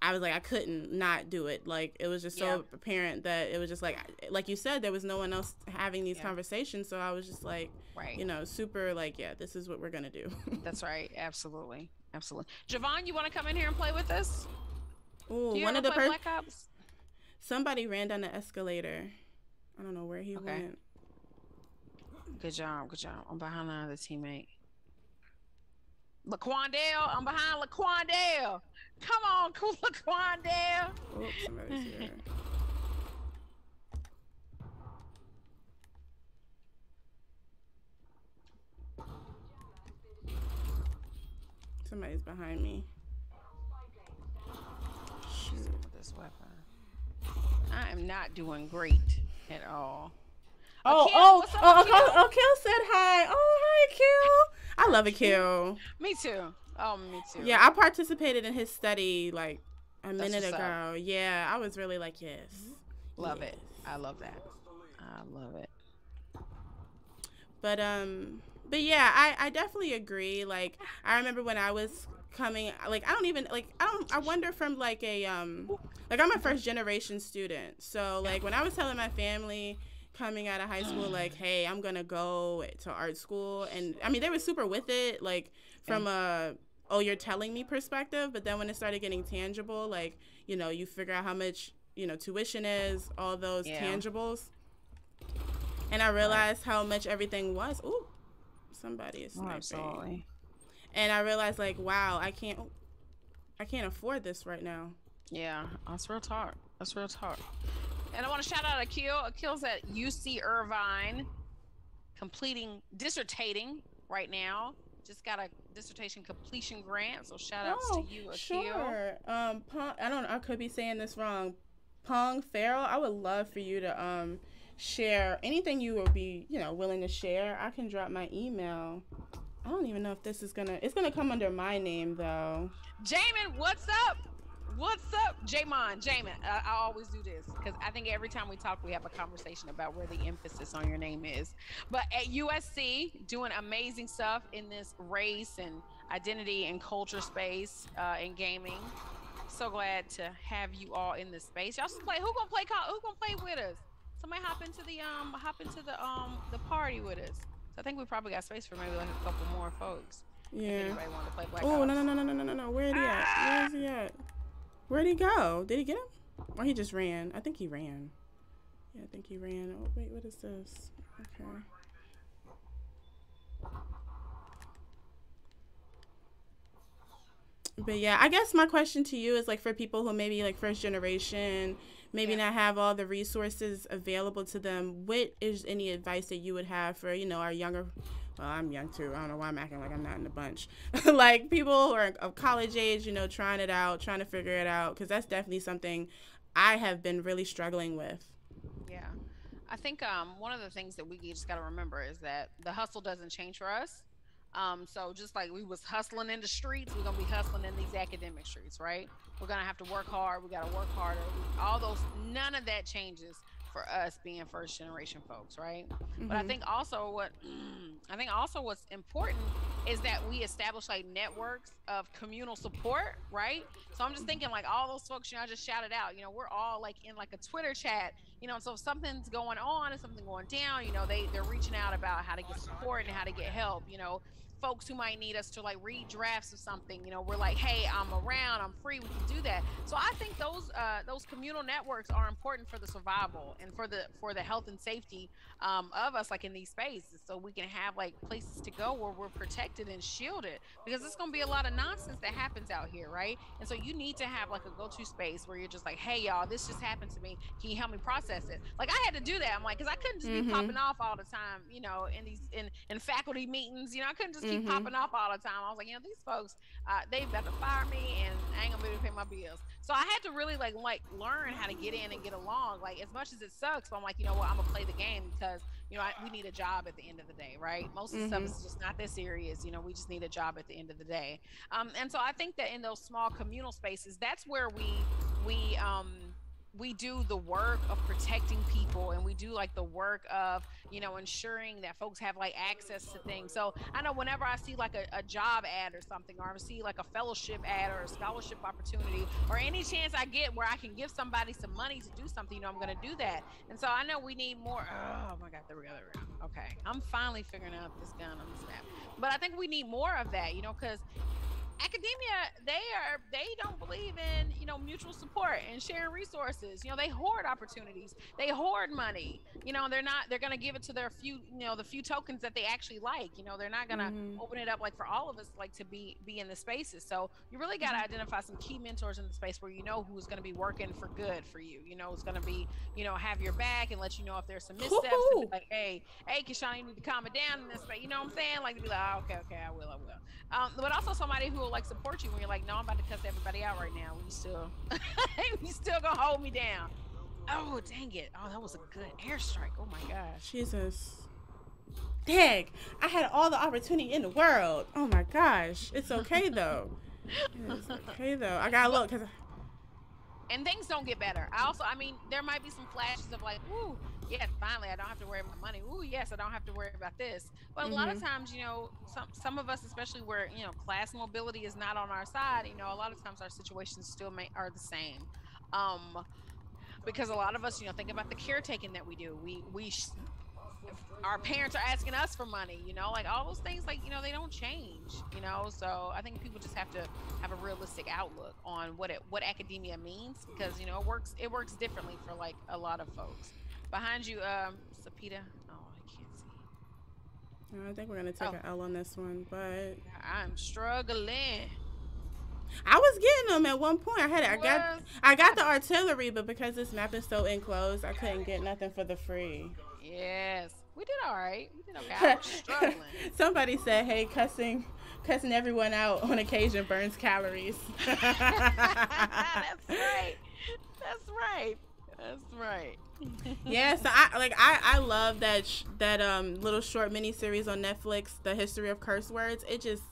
I was like I couldn't not do it. Like it was just so Yeah. apparent that it was just like like you said there was no one else having these Yeah. conversations, so I was just like right. you know super like yeah this is what we're gonna do. That's right. Absolutely. Absolutely. Javon, you want to come in here and play with us? Ooh, Do you one of the play per- Black Ops? somebody ran down the escalator. I don't know where he Okay. went. Good job, good job. I'm behind another teammate. Laquandale, I'm behind Laquandale. Come on, cool Laquandale. Oh, somebody's here. Somebody's behind me. Shoot. With this weapon. I am not doing great at all. Oh, Akil, oh, oh? Akil, oh, Akil said hi. Oh, hi, Akil. I love Akil. Me too. Oh, me too. Yeah, I participated in his study like a That's minute what's up. ago. Yeah, I was really like, yes. Love yes. it. I love that. I love it. But um but yeah, I I definitely agree. Like I remember when I was coming like I don't even like I don't I wonder from like a um like I'm a first generation student. So like when I was telling my family coming out of high school like hey, I'm going to go to art school and I mean they were super with it like from a oh you're telling me perspective, but then when it started getting tangible like, you know, you figure out how much, you know, tuition is, all those Yeah. tangibles. And I realized how much everything was. Ooh, somebody is Oh, sniping. absolutely. And I realized like, wow, I can't, oh, I can't afford this right now. Yeah, that's real talk. That's real talk. And I want to shout out Akil. Akil's at UC Irvine, completing, dissertating right now. Just got a dissertation completion grant. So shout outs to you, Akil. Oh, sure. Um, Pon- I don't. I could be saying this wrong. Pong Farrell, I would love for you to um share anything you would be, you know, willing to share. I can drop my email. I don't even know if this is gonna. It's gonna come under my name though. Jamin, what's up? What's up, Jamon? Jamin, I, I always do this because I think every time we talk, we have a conversation about where the emphasis on your name is. But at USC, doing amazing stuff in this race and identity and culture space uh, in gaming. So glad to have you all in this space. Y'all should play. Who gonna play? Who gonna play with us? Somebody hop into the um hop into the um the party with us. So I think we probably got space for maybe like a couple more folks. Yeah. Oh no no no no no no no! Where is he at? Where is he at? Where'd he go? Did he get him? Or he just ran? I think he ran. Yeah, I think he ran. Oh wait, what is this? Okay. But yeah, I guess my question to you is like for people who maybe like first generation maybe yeah. not have all the resources available to them, what is any advice that you would have for, you know, our younger well, I'm young too. I don't know why I'm acting like I'm not in the bunch. like people who are of college age, you know, trying it out, trying to figure it out, because that's definitely something I have been really struggling with. Yeah. I think um, one of the things that we just got to remember is that the hustle doesn't change for us. Um, so just like we was hustling in the streets, we're gonna be hustling in these academic streets, right? We're gonna have to work hard. We gotta work harder. All those, none of that changes for us being first generation folks, right? Mm-hmm. But I mm-hmm. think also what I think also what's important is that we establish like networks of communal support, right? So I'm just thinking like all those folks, you know, I just shouted out, you know, we're all like in like a Twitter chat, you know, so if something's going on and something going down, you know, they they're reaching out about how to get support and how to get help, you know folks who might need us to like read drafts of something you know we're like hey i'm around i'm free we can do that. So i think those uh, those communal networks are important for the survival and for the for the health and safety um, of us like in these spaces so we can have like places to go where we're protected and shielded because it's going to be a lot of nonsense that happens out here right? And so you need to have like a go-to space where you're just like hey y'all this just happened to me can you help me process it? Like i had to do that i'm like because i couldn't just mm-hmm. be popping off all the time you know in these in in faculty meetings you know i couldn't just keep mm-hmm. popping up all the time. I was like, you know, these folks, uh, they better fire me, and I ain't gonna be able to pay my bills. So I had to really like like learn how to get in and get along. Like as much as it sucks, but I'm like, you know what, I'm gonna play the game because you know I, we need a job at the end of the day, right? Most of the mm-hmm. stuff is just not that serious. You know, we just need a job at the end of the day. Um, and so I think that in those small communal spaces, that's where we we um we do the work of protecting people and we do like the work of you know ensuring that folks have like access to things. So i know whenever i see like a, a job ad or something or i see like a fellowship ad or a scholarship opportunity or any chance i get where i can give somebody some money to do something you know i'm to do that. And so i know we need more oh my god there we go there we go. Okay i'm finally figuring out this gun on this map but i think we need more of that you know because academia they are they don't believe in you know mutual support and sharing resources. You know they hoard opportunities. They hoard money. You know they're not they're going to give it to their few you know the few tokens that they actually like. You know they're not going to mm-hmm. open it up like for all of us like to be be in the spaces. So you really got to mm-hmm. identify some key mentors in the space where you know who's going to be working for good for you. You know it's going to be you know have your back and let you know if there's some missteps like hey hey Kishonna you need to calm it down in this space you know what I'm saying? Like to be like oh, okay okay I will I will. Um, but also somebody who will like support you when you're like, no, I'm about to cuss everybody out right now. We still, we still gonna hold me down. Oh dang it! Oh, that was a good airstrike. Oh my gosh. Jesus. Dang! I had all the opportunity in the world. Oh my gosh! It's okay though. it's okay though. I gotta look because. And things don't get better. I also, I mean, there might be some flashes of like, ooh, yes, finally, I don't have to worry about money. Ooh, yes, I don't have to worry about this. But mm-hmm. a lot of mm-hmm. times, you know, some some of us, especially where you know class mobility is not on our side, you know, a lot of times our situations still may, are the same. Um, because a lot of us, you know, think about the caretaking that we do. We we our parents are asking us for money, you know, like all those things, like you know, they don't change, you know. So I think people just have to have a realistic outlook on what it what academia means because you know it works it works differently for like a lot of folks. Behind you, um, Sapita. Oh, I can't see. I think we're gonna take oh. an L on this one, but I'm struggling. I was getting them at one point. I had it. I got I got the artillery, but because this map is so enclosed, I couldn't get nothing for the free. Yes, we did all right. We did okay. I was struggling. Somebody said, "Hey, cussing." Cussing everyone out on occasion burns calories. That's right. That's right. That's right. Yeah, so I like I I love that sh- that um little short mini series on Netflix, The History of Curse Words. It just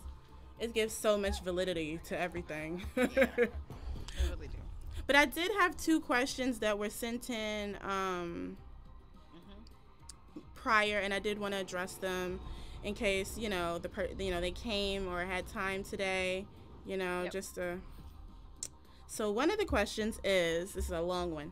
it gives so much validity to everything. yeah, really do. But I did have two questions that were sent in um, mm-hmm. prior, and I did want to address them in case you know the per- you know they came or had time today. You know, yep. just to. So one of the questions is this is a long one.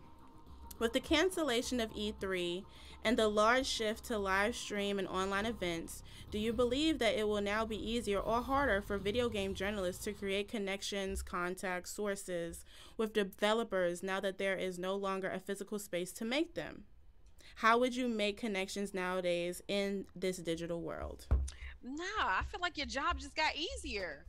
With the cancellation of E3 and the large shift to live stream and online events, do you believe that it will now be easier or harder for video game journalists to create connections, contacts, sources with developers now that there is no longer a physical space to make them? How would you make connections nowadays in this digital world? Nah, I feel like your job just got easier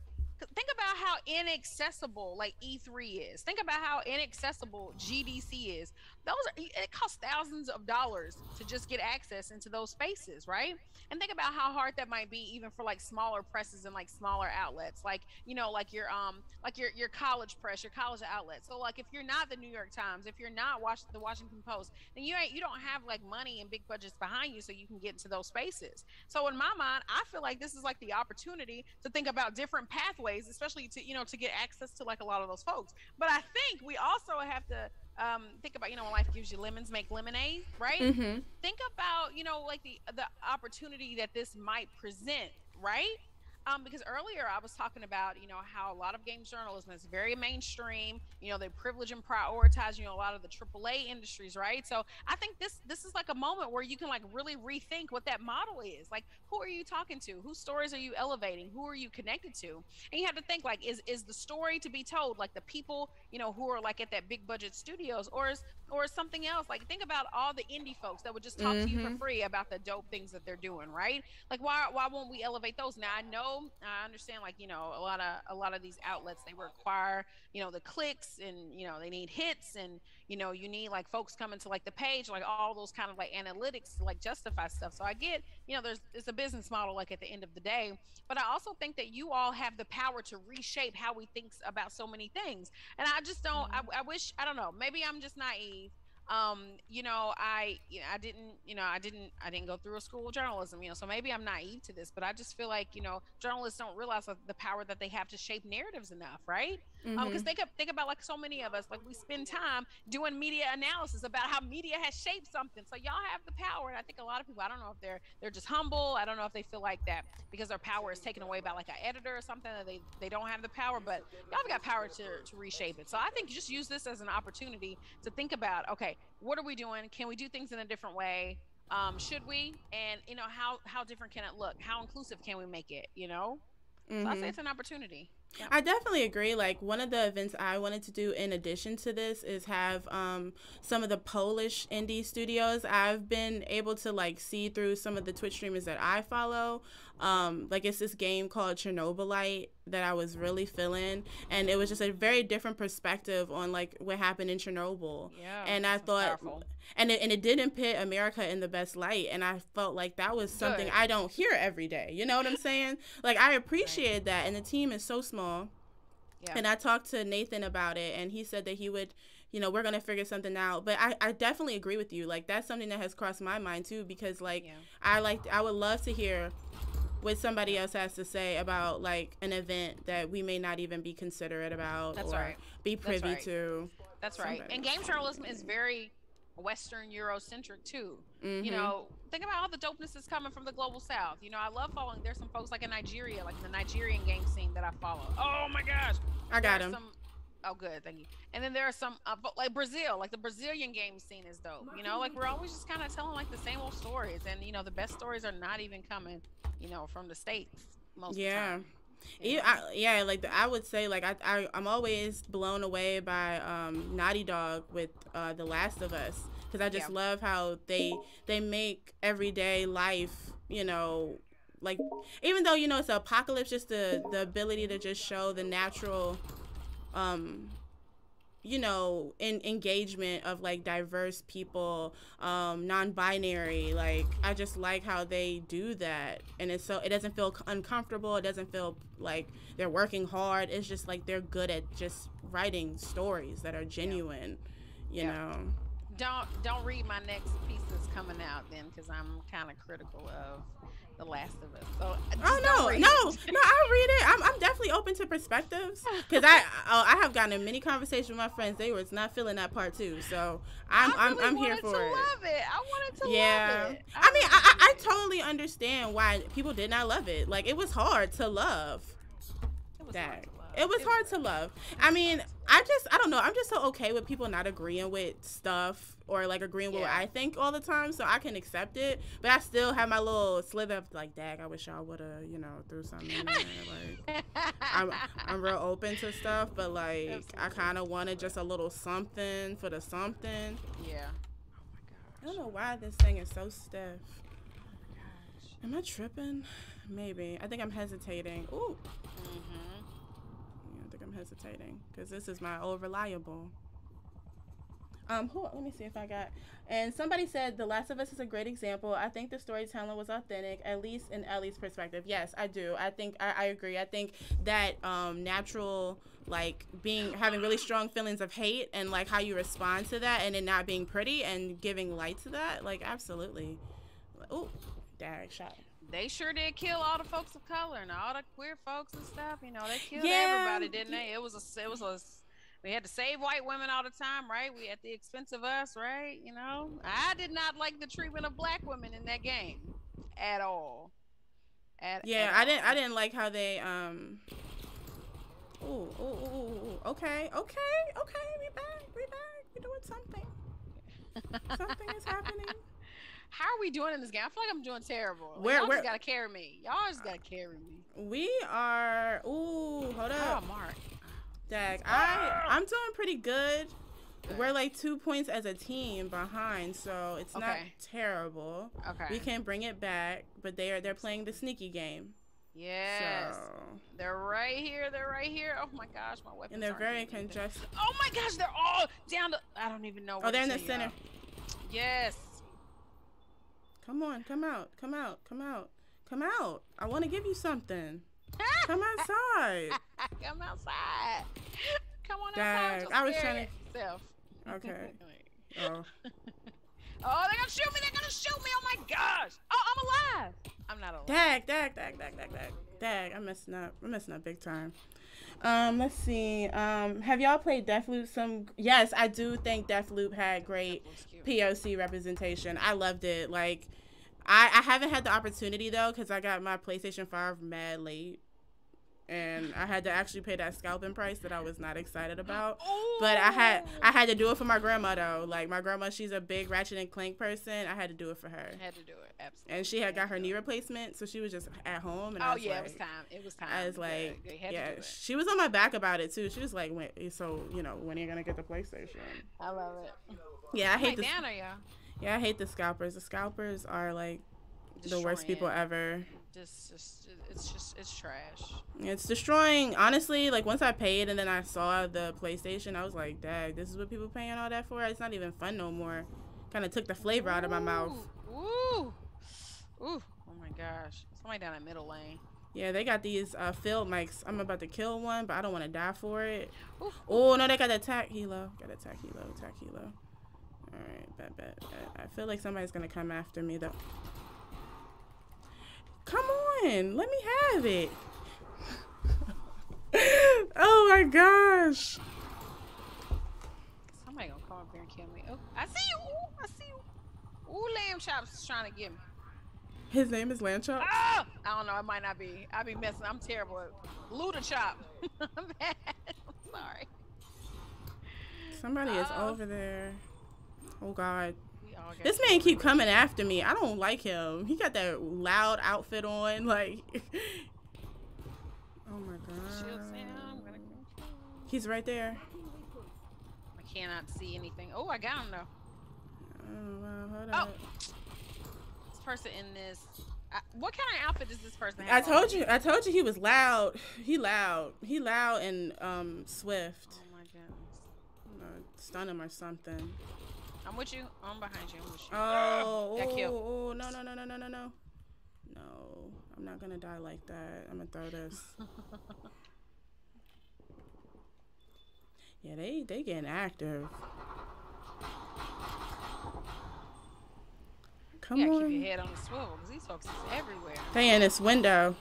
think about how inaccessible like E3 is. Think about how inaccessible GDC is. Those are it costs thousands of dollars to just get access into those spaces, right? And think about how hard that might be even for like smaller presses and like smaller outlets, like you know, like your um, like your your college press, your college outlet. So like if you're not the New York Times, if you're not watch the Washington Post, then you ain't you don't have like money and big budgets behind you so you can get into those spaces. So in my mind, I feel like this is like the opportunity to think about different pathways, especially to you know to get access to like a lot of those folks. But I think we also have to um, think about you know when life gives you lemons make lemonade right mm-hmm. think about you know like the the opportunity that this might present right um, because earlier I was talking about, you know, how a lot of games journalism is very mainstream. You know, they privilege and prioritize, you know, a lot of the AAA industries, right? So I think this this is like a moment where you can like really rethink what that model is. Like, who are you talking to? Whose stories are you elevating? Who are you connected to? And you have to think like, is is the story to be told like the people, you know, who are like at that big budget studios, or is or something else? Like, think about all the indie folks that would just talk mm-hmm. to you for mm-hmm. free about the dope things that they're doing, right? Like, why why won't we elevate those? Now I know I understand like, you know, a lot of a lot of these outlets they require, you know, the clicks and you know, they need hits and you know, you need like folks coming to like the page, like all those kind of like analytics to like justify stuff. So I get, you know, there's it's a business model like at the end of the day. But I also think that you all have the power to reshape how we think about so many things. And I just don't mm-hmm. I, I wish I don't know, maybe I'm just naive um, you know, I, you know, I didn't, you know, I didn't, I didn't go through a school of journalism, you know, so maybe I'm naive to this, but I just feel like, you know, journalists don't realize the power that they have to shape narratives enough, right? Because um, mm-hmm. um, think, think about like so many of us, like we spend time doing media analysis about how media has shaped something. So y'all have the power, and I think a lot of people, I don't know if they're they're just humble. I don't know if they feel like that because their power is taken away by like an editor or something that they they don't have the power, but y'all have got power to to reshape it. So I think just use this as an opportunity to think about, okay, what are we doing? Can we do things in a different way? Um, should we? And you know, how how different can it look? How inclusive can we make it? You know, mm-hmm. so I say it's an opportunity. I definitely agree. Like one of the events I wanted to do in addition to this is have um, some of the Polish indie studios. I've been able to like see through some of the Twitch streamers that I follow. Um, like it's this game called Chernobylite that I was really feeling, and it was just a very different perspective on like what happened in Chernobyl. Yeah, and I thought, powerful. and it, and it didn't pit America in the best light, and I felt like that was something Good. I don't hear every day. You know what I'm saying? like I appreciate that, and the team is so small. Yeah. And I talked to Nathan about it, and he said that he would you know, we're gonna figure something out. But I, I definitely agree with you. Like that's something that has crossed my mind too, because like yeah. I like I would love to hear what somebody else has to say about like an event that we may not even be considerate about That's or right. be privy That's right. to. That's right. And game journalism is very Western Eurocentric too. Mm-hmm. You know, think about all the dopeness that's coming from the global South. You know, I love following. There's some folks like in Nigeria, like the Nigerian game scene that I follow. Oh my gosh, I got him. Some, oh, good, thank you. And then there are some, uh, like Brazil, like the Brazilian game scene is dope. You know, like we're always just kind of telling like the same old stories, and you know, the best stories are not even coming, you know, from the states most yeah. Yeah, I, yeah, like I would say, like I, I, I'm always blown away by um, Naughty Dog with uh, The Last of Us because I just yeah. love how they they make everyday life, you know, like even though you know it's an apocalypse, just the the ability to just show the natural, um, you know, in engagement of like diverse people, um, non-binary. Like I just like how they do that, and it's so it doesn't feel uncomfortable. It doesn't feel like they're working hard. It's just like they're good at just writing stories that are genuine. Yeah. You yeah. know. don't don't read my next piece that's coming out then, because I'm kind of critical of the Last of Us. So uh, oh no, no, no! I'll read it. I'm, I'm definitely open to perspectives because I oh, I have gotten in many conversations with my friends. They were not feeling that part too. So I'm I really I'm, I'm here for to it. Love it. I wanted to yeah. love it. I, I mean, I, I, I totally understand why people did not love it. Like it was hard to love. It was that. hard to love. It was hard to love. I mean, I just I don't know. I'm just so okay with people not agreeing with stuff or like agreeing with what I think all the time, so I can accept it. But I still have my little slither of like, dag, I wish y'all would have, you know, threw something in there. Like, I'm I'm real open to stuff, but like I kind of wanted just a little something for the something. yeah. Oh my gosh. I don't know why this thing is so stiff. Am I tripping? Maybe. I think I'm hesitating. Ooh. Mm-hmm. Yeah, I think I'm hesitating because this is my old reliable. Um, hold on, let me see if I got. And somebody said The Last of Us is a great example. I think the storytelling was authentic, at least in Ellie's perspective. Yes, I do. I think I, I agree. I think that um, natural, like being having really strong feelings of hate and like how you respond to that, and it not being pretty and giving light to that, like absolutely. Oh, direct shot. They sure did kill all the folks of color and all the queer folks and stuff. You know, they killed Yeah. everybody, didn't they? It was a, it was a, we had to save white women all the time, right? We at the expense of us, right? You know, I did not like the treatment of black women in that game at all. At, Yeah, at I didn't. I didn't like how they. Um. Ooh, ooh, ooh, ooh. Okay, okay, okay. We back. We back. We doing something. Something is happening. How are we doing in this game? I feel like I'm doing terrible. Like, Where- y'all just gotta carry me. Y'all just gotta carry me. We are. Ooh, hold Oh, up, Mark. Dag. I I'm doing pretty good. We're like two points as a team behind, so it's not terrible. Okay. We can bring it back, but they are they're playing the sneaky game. Yes. So They're right here. They're right here. Oh my gosh, my weapons. and they're very anything. congested. Oh my gosh, they're all down to. I don't even know. Oh, they're in the center. Yes. Come on, come out, come out, come out, come out. I want to give you something. Come outside. Come outside. Come on Dag, outside. I was trying to. Self. Okay. Oh. Oh, they're gonna shoot me! They're gonna shoot me! Oh my gosh! Oh, I'm alive! I'm not alive. Dag, dag, dag, dag, dag, dag. Dag, I'm messing up. I'm messing up big time. Um, let's see. Um, have y'all played Deathloop? Some yes, I do think Deathloop had great POC representation. I loved it. Like, I I haven't had the opportunity though because I got my PlayStation Five mad late, and I had to actually pay that scalping price that I was not excited about. But I had I had to do it for my grandma though. Like my grandma, she's a big Ratchet and Clank person. I had to do it for her. had to do it absolutely. And she had got her knee it. replacement, so she was just at home. And I Oh was yeah, like, it was time. It was time. I was like, They had to yeah, do it. she was on my back about it too. She was like, when, so you know, when are you gonna get the PlayStation? I love it. Yeah, I hate Hey, the Banner, y'all. Yeah, I hate the scalpers. The scalpers are like the worst people ever. Just, just, it's just, it's trash. It's destroying. Honestly, like once I paid and then I saw the PlayStation, I was like, "Dang, this is what people paying all that for? It's not even fun no more." Kind of took the flavor out of my mouth. Ooh, Ooh. Ooh. Oh my gosh. Somebody down that middle lane. Yeah, they got these uh, field mics. I'm about to kill one, but I don't want to die for it. Ooh. Oh no, they got attack helo. Got attack helo. Attack helo. All right, bet bet. bet. I feel like somebody's gonna come after me though. Come on, let me have it. oh my gosh. Somebody gonna come up here and kill me. Oh, I see you. Ooh, I see you. Ooh, lamb chops is trying to get me. His name is Lanchop. Oh, ah! I don't know. It might not be. I be messing. I'm terrible at Luda chop. I'm bad. I'm sorry. Somebody is Oh. over there. Oh God. We all got This man keep coming after me. I don't like him. He got that loud outfit on, like. oh my god. down. I'm gonna. He's right there. I cannot see anything. Oh, I got him though. Oh wow, hold Oh. up. This person in this. I, what kind of outfit does this person I have? on? told you. I told you he was loud. He loud. He loud and um swift. Oh my goodness. Uh, stun him or something. I'm with you. I'm behind you. I'm with you. Oh, Got oh, killed. oh, no, no, no, no, no, no, no. No, I'm not gonna die like that. I'm gonna throw this. Yeah, they they getting active. Come yeah, on. keep your head on the swivel because these folks is everywhere. They in this window.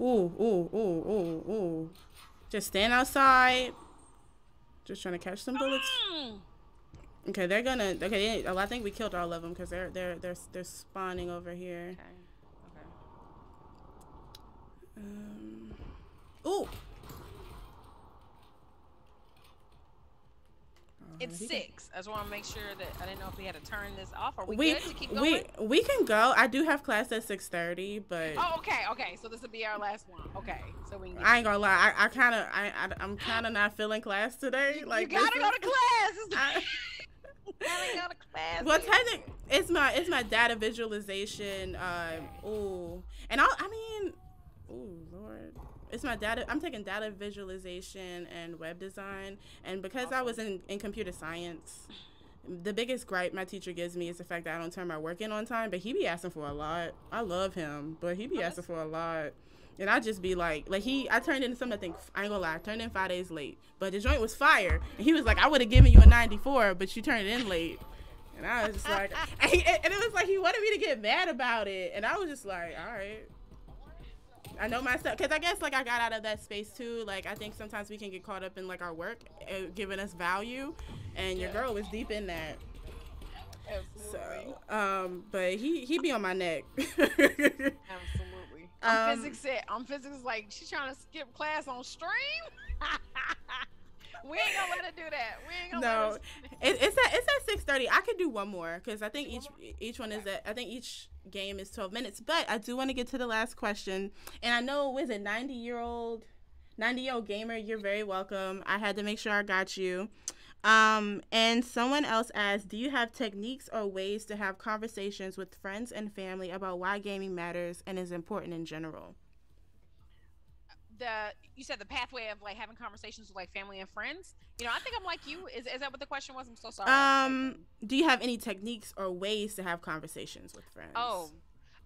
Ooh, ooh, ooh, ooh, ooh. Just stand outside. Just trying to catch some bullets. Mm. Okay, they're gonna. Okay, they- I think we killed all of them because they're they're they're they're spawning over here. Okay. Okay. Um, ooh. It's six. I just want to make sure that I didn't know if we had to turn this off. Are we, We good to keep going? we we can go. I do have class at six thirty, but Oh, okay, okay. So this will be our last one. Okay, so we I ain't gonna lie. I, I kind of I, I I'm kind of not feeling class today. you, Like you gotta go to class. I- gotta go to class. well, technically, it's my it's my data visualization. Um, ooh, and I I mean, ooh, lord, it's my data. I'm taking data visualization and web design, and because I was in in computer science. The biggest gripe my teacher gives me is the fact that I don't turn my work in on time, but he be asking for a lot. I love him, but he be Oh, asking for a lot. And I just be like, like he, I turned in something. I think I ain't gonna lie, I turned in five days late, but the joint was fire. And he was like, I would have given you a 94, but you turned it in late. And I was just like, and, he- and it was like he wanted me to get mad about it, and I was just like, all right. I know myself because I guess like I got out of that space too. Like I think sometimes we can get caught up in like our work uh, giving us value, and your Yeah. girl was deep in that. Absolutely. So, um, but he he be on my neck. Absolutely. I'm Um, physics it. I'm physics like she's trying to skip class on stream. we ain't gonna let her do that. We ain't gonna no, let it, it's at it's at six thirty. I could do one more because I think each each one is at I think each game is twelve minutes. But I do want to get to the last question, and I know was it ninety year old, ninety year old gamer. You're very welcome. I had to make sure I got you. Um, and someone else asked, do you have techniques or ways to have conversations with friends and family about why gaming matters and is important in general? The you said the pathway of like having conversations with like family and friends. You know, I think I'm like you. Is, is that what the question was? I'm so sorry. Um, do you have any techniques or ways to have conversations with friends? Oh,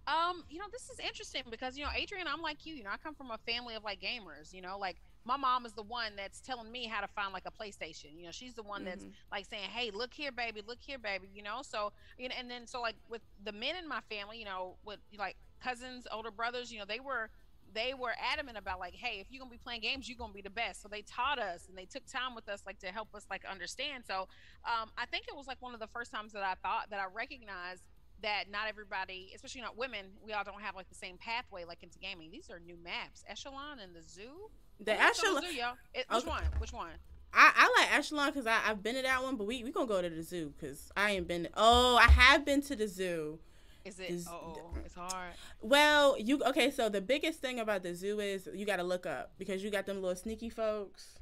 um, you know, this is interesting because you know, Adrian, I'm like you. You know, I come from a family of like gamers. You know, like my mom is the one that's telling me how to find like a PlayStation. You know, she's the one that's Mhm. like saying, "Hey, look here, baby, look here, baby." You know, so you know, and then so like with the men in my family, you know, with like cousins, older brothers, you know, they were they were adamant about like, hey, if you're gonna be playing games, you're gonna be the best. So they taught us and they took time with us like to help us like understand. So um, I think it was like one of the first times that I thought that I recognized that not everybody, especially not women, we all don't have like the same pathway like into gaming. These are new maps. Echelon and the zoo. The echelon. zoo, y'all? It, which Okay. one? Which one? I, I like echelon because I've been to that one, but we we gonna go to the zoo because I ain't been. Oh, I have been to the zoo. Is it? Is- oh, it's hard. Well, you okay? So the biggest thing about the zoo is you got to look up because you got them little sneaky folks.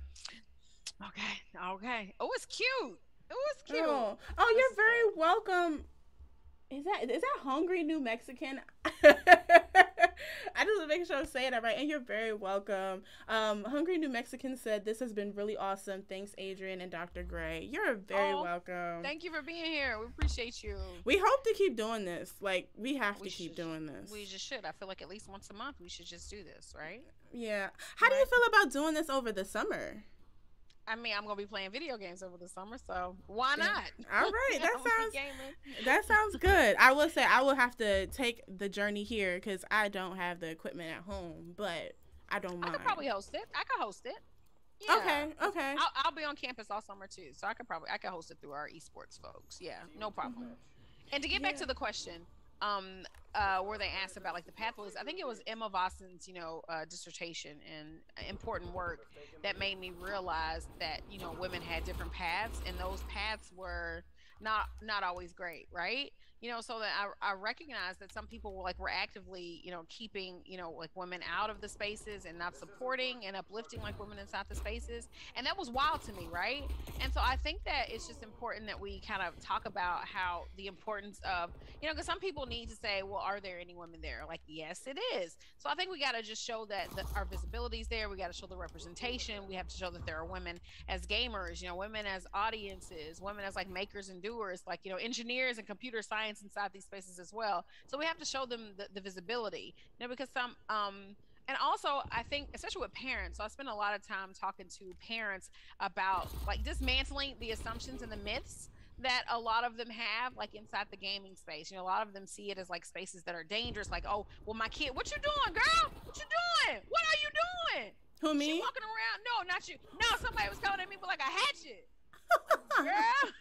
Okay. Okay. Oh, it's cute. Oh, it was oh, cute. Oh, oh, you're very welcome. Is that is that hungry New Mexican? I just want to make sure I'm saying that right. And you're very welcome. Um, hungry New Mexican said this has been really awesome. Thanks, Adrian and Dr. Gray. You're very Oh, welcome. Thank you for being here. We appreciate you. we hope to keep doing this. Like we have to We keep should- doing this. We just should. I feel like at least once a month we should just do this, right? yeah. How do you feel about doing this over the summer? I mean, I'm gonna be playing video games over the summer, so why not? All right, that I'm gonna be sounds- That sounds good. I will say I will have to take the journey here because I don't have the equipment at home, but I don't mind. I mind. could probably host it. I could host it. Yeah. Okay, okay. I'll, I'll be on campus all summer too, so I could probably I could host it through our esports folks. Yeah, no problem. And to get back to the question, um, uh, where they asked about like the pathways, I think it was Emma Vossen's, you know, uh, dissertation and important work that made me realize that you know women had different paths, and those paths were not not always great, right? You know, so that I, I recognize that some people were like were actively, you know, keeping, you know, like women out of the spaces and not supporting and uplifting like women inside the spaces. And that was wild to me, right? And so I think that it's just important that we kind of talk about how the importance of, you know, because some people need to say, well, are there any women there? Like, yes, it is. So I think we got to just show that the, our visibility is there. We got to show the representation. We have to show that there are women as gamers, you know, women as audiences, women as like makers and doers, like, you know, engineers and computer science inside these spaces as well. So we have to show them the, the visibility, you know, because some, um, and also I think especially with parents, so I spend a lot of time talking to parents about like dismantling the assumptions and the myths that a lot of them have like inside the gaming space. You know, a lot of them see it as like spaces that are dangerous. Like, oh, well, my kid, what you doing, girl? What you doing? What are you doing? Who me? She walking around? No, not you. No, somebody was coming at me with like a hatchet. girl,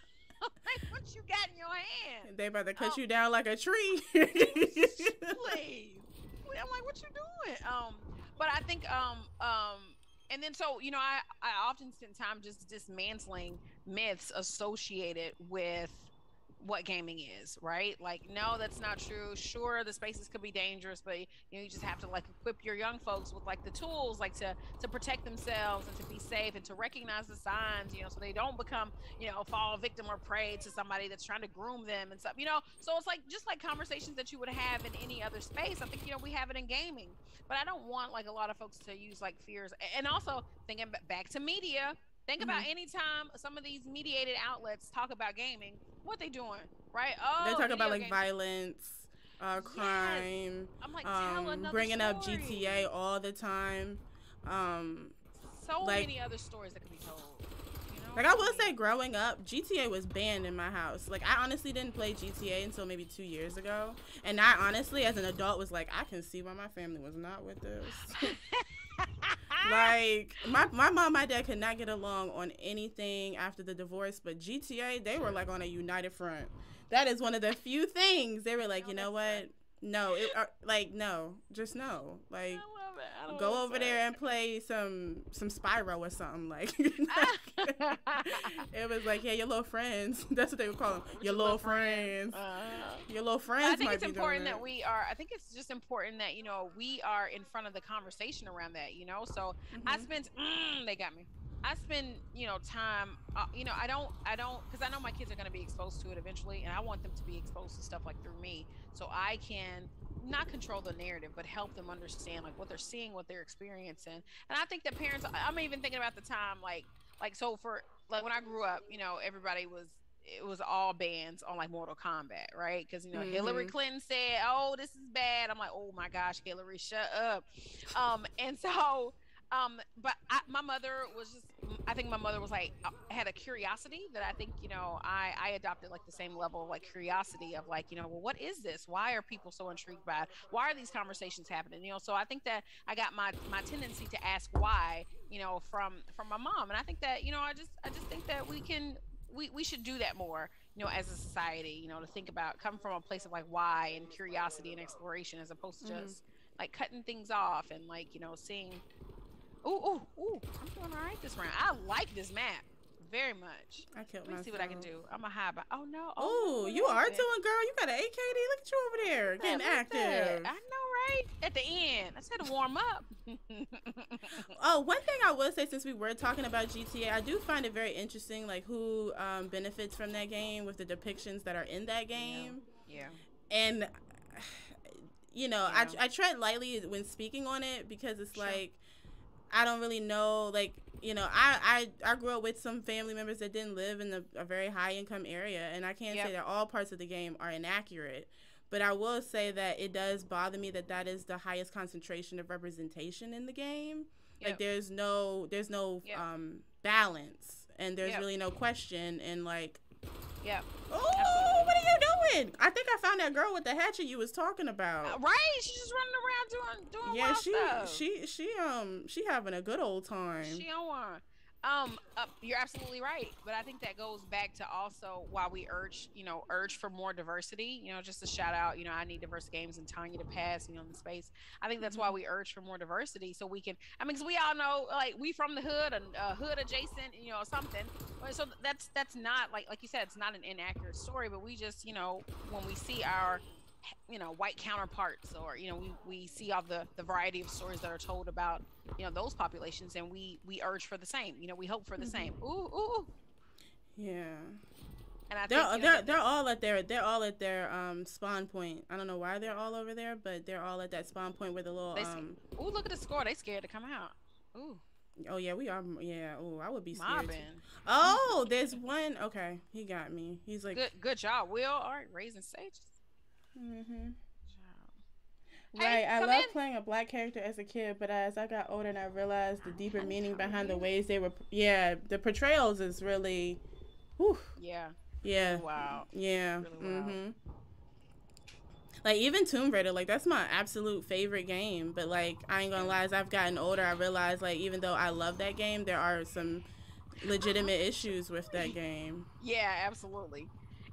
like what you got in your hand? They about to cut oh. you down like a tree. please. I'm like, what you doing? Um, but I think um um and then so you know I I often spend time just dismantling myths associated with what gaming is, right? Like, no, that's not true. Sure, the spaces could be dangerous, but you know, you just have to like equip your young folks with like the tools, like to to protect themselves and to be safe and to recognize the signs, you know, so they don't become, you know, fall victim or prey to somebody that's trying to groom them and stuff, you know. So it's like just like conversations that you would have in any other space. I think you know we have it in gaming, but I don't want like a lot of folks to use like fears. And also thinking back to media, Think mm-hmm. about any time some of these mediated outlets talk about gaming, what they doing, right? Oh, they talk about like gaming. violence, uh, crime. Yes. I'm like, um, bringing story. up GTA all the time. Um, so like, many other stories that could be told. Like I will say, growing up, GTA was banned in my house. Like I honestly didn't play GTA until maybe two years ago, and I honestly, as an adult, was like, I can see why my family was not with this. like my my mom, my dad could not get along on anything after the divorce, but GTA they were like on a united front. That is one of the few things they were like, you know what? No, it uh, like no, just no. Like go over there and play some some Spyro or something. Like it was like, yeah, your little friends. That's what they would call them. Your, your little friends. friends. Uh, your little friends. I think it's important that we are. I think it's just important that you know we are in front of the conversation around that. You know, so mm-hmm. I spent. Mm, they got me. I spend, you know, time, uh, you know, I don't, I don't, because I know my kids are going to be exposed to it eventually, and I want them to be exposed to stuff like through me, so I can not control the narrative, but help them understand like what they're seeing, what they're experiencing. And I think that parents, I'm even thinking about the time, like, like so for like when I grew up, you know, everybody was it was all bans on like Mortal Kombat, right? Because you know mm-hmm. Hillary Clinton said, "Oh, this is bad." I'm like, "Oh my gosh, Hillary, shut up." Um, and so um, but I, my mother was just, I think my mother was like, uh, had a curiosity that I think, you know, I, I adopted like the same level of like curiosity of like, you know, well, what is this? Why are people so intrigued by it? Why are these conversations happening? You know, so I think that I got my, my tendency to ask why, you know, from, from my mom. And I think that, you know, I just, I just think that we can, we, we should do that more, you know, as a society, you know, to think about, come from a place of like why and curiosity and exploration as opposed to mm-hmm. just like cutting things off and like, you know, seeing, Ooh, ooh, ooh. I'm doing all right this round. I like this map very much. I killed Let me myself. see what I can do. I'm a high. By- oh no. Oh, Ooh, you are doing, girl. You got an AKD. Look at you over there, getting active. I know, right? At the end, I said to warm up. oh, one thing I will say, since we were talking about GTA, I do find it very interesting, like who um, benefits from that game with the depictions that are in that game. Yeah. yeah. And you know, yeah. I I tread lightly when speaking on it because it's sure. like I don't really know like you know I, I I grew up with some family members that didn't live in a very high income area and I can't yep. say that all parts of the game are inaccurate but I will say that it does bother me that that is the highest concentration of representation in the game yep. like there's no there's no yep. um balance and there's really no question and like yeah. Oh, what are you doing? I think I found that girl with the hatchet you was talking about. Uh, right? She's just running around doing doing yeah, she stuff. she she um she having a good old time. She on one. Um, uh, you're absolutely right, but I think that goes back to also why we urge, you know, urge for more diversity. You know, just a shout out, you know, I need diverse games and Tanya to pass, you know, in the space. I think that's why mm-hmm. we urge for more diversity, so we can. I mean, because we all know, like, we from the hood, and uh, hood adjacent, you know, something. So that's that's not like like you said, it's not an inaccurate story, but we just, you know, when we see our you know white counterparts or you know we, we see all the the variety of stories that are told about you know those populations and we we urge for the same you know we hope for the same mm-hmm. ooh ooh yeah and I they're think, they're know, they're all at their they're all at their um spawn point. I don't know why they're all over there, but they're all at that spawn point where the little um. Ooh, look at the score! They scared to come out. Ooh. Oh yeah, we are. Yeah. Oh, I would be scared. Oh, there's one. Okay, he got me. He's like good. Good job, Will. All right, raising sages. Mm-hmm. Right, I love playing a black character as a kid, but as I got older and I realized the deeper meaning behind the ways they were, yeah, the portrayals is really, whew. Yeah. Yeah. Wow. Yeah. Really mm-hmm. Like even Tomb Raider, like that's my absolute favorite game. But like I ain't gonna lie, as I've gotten older, I realize like even though I love that game, there are some legitimate issues with that game. Yeah, absolutely.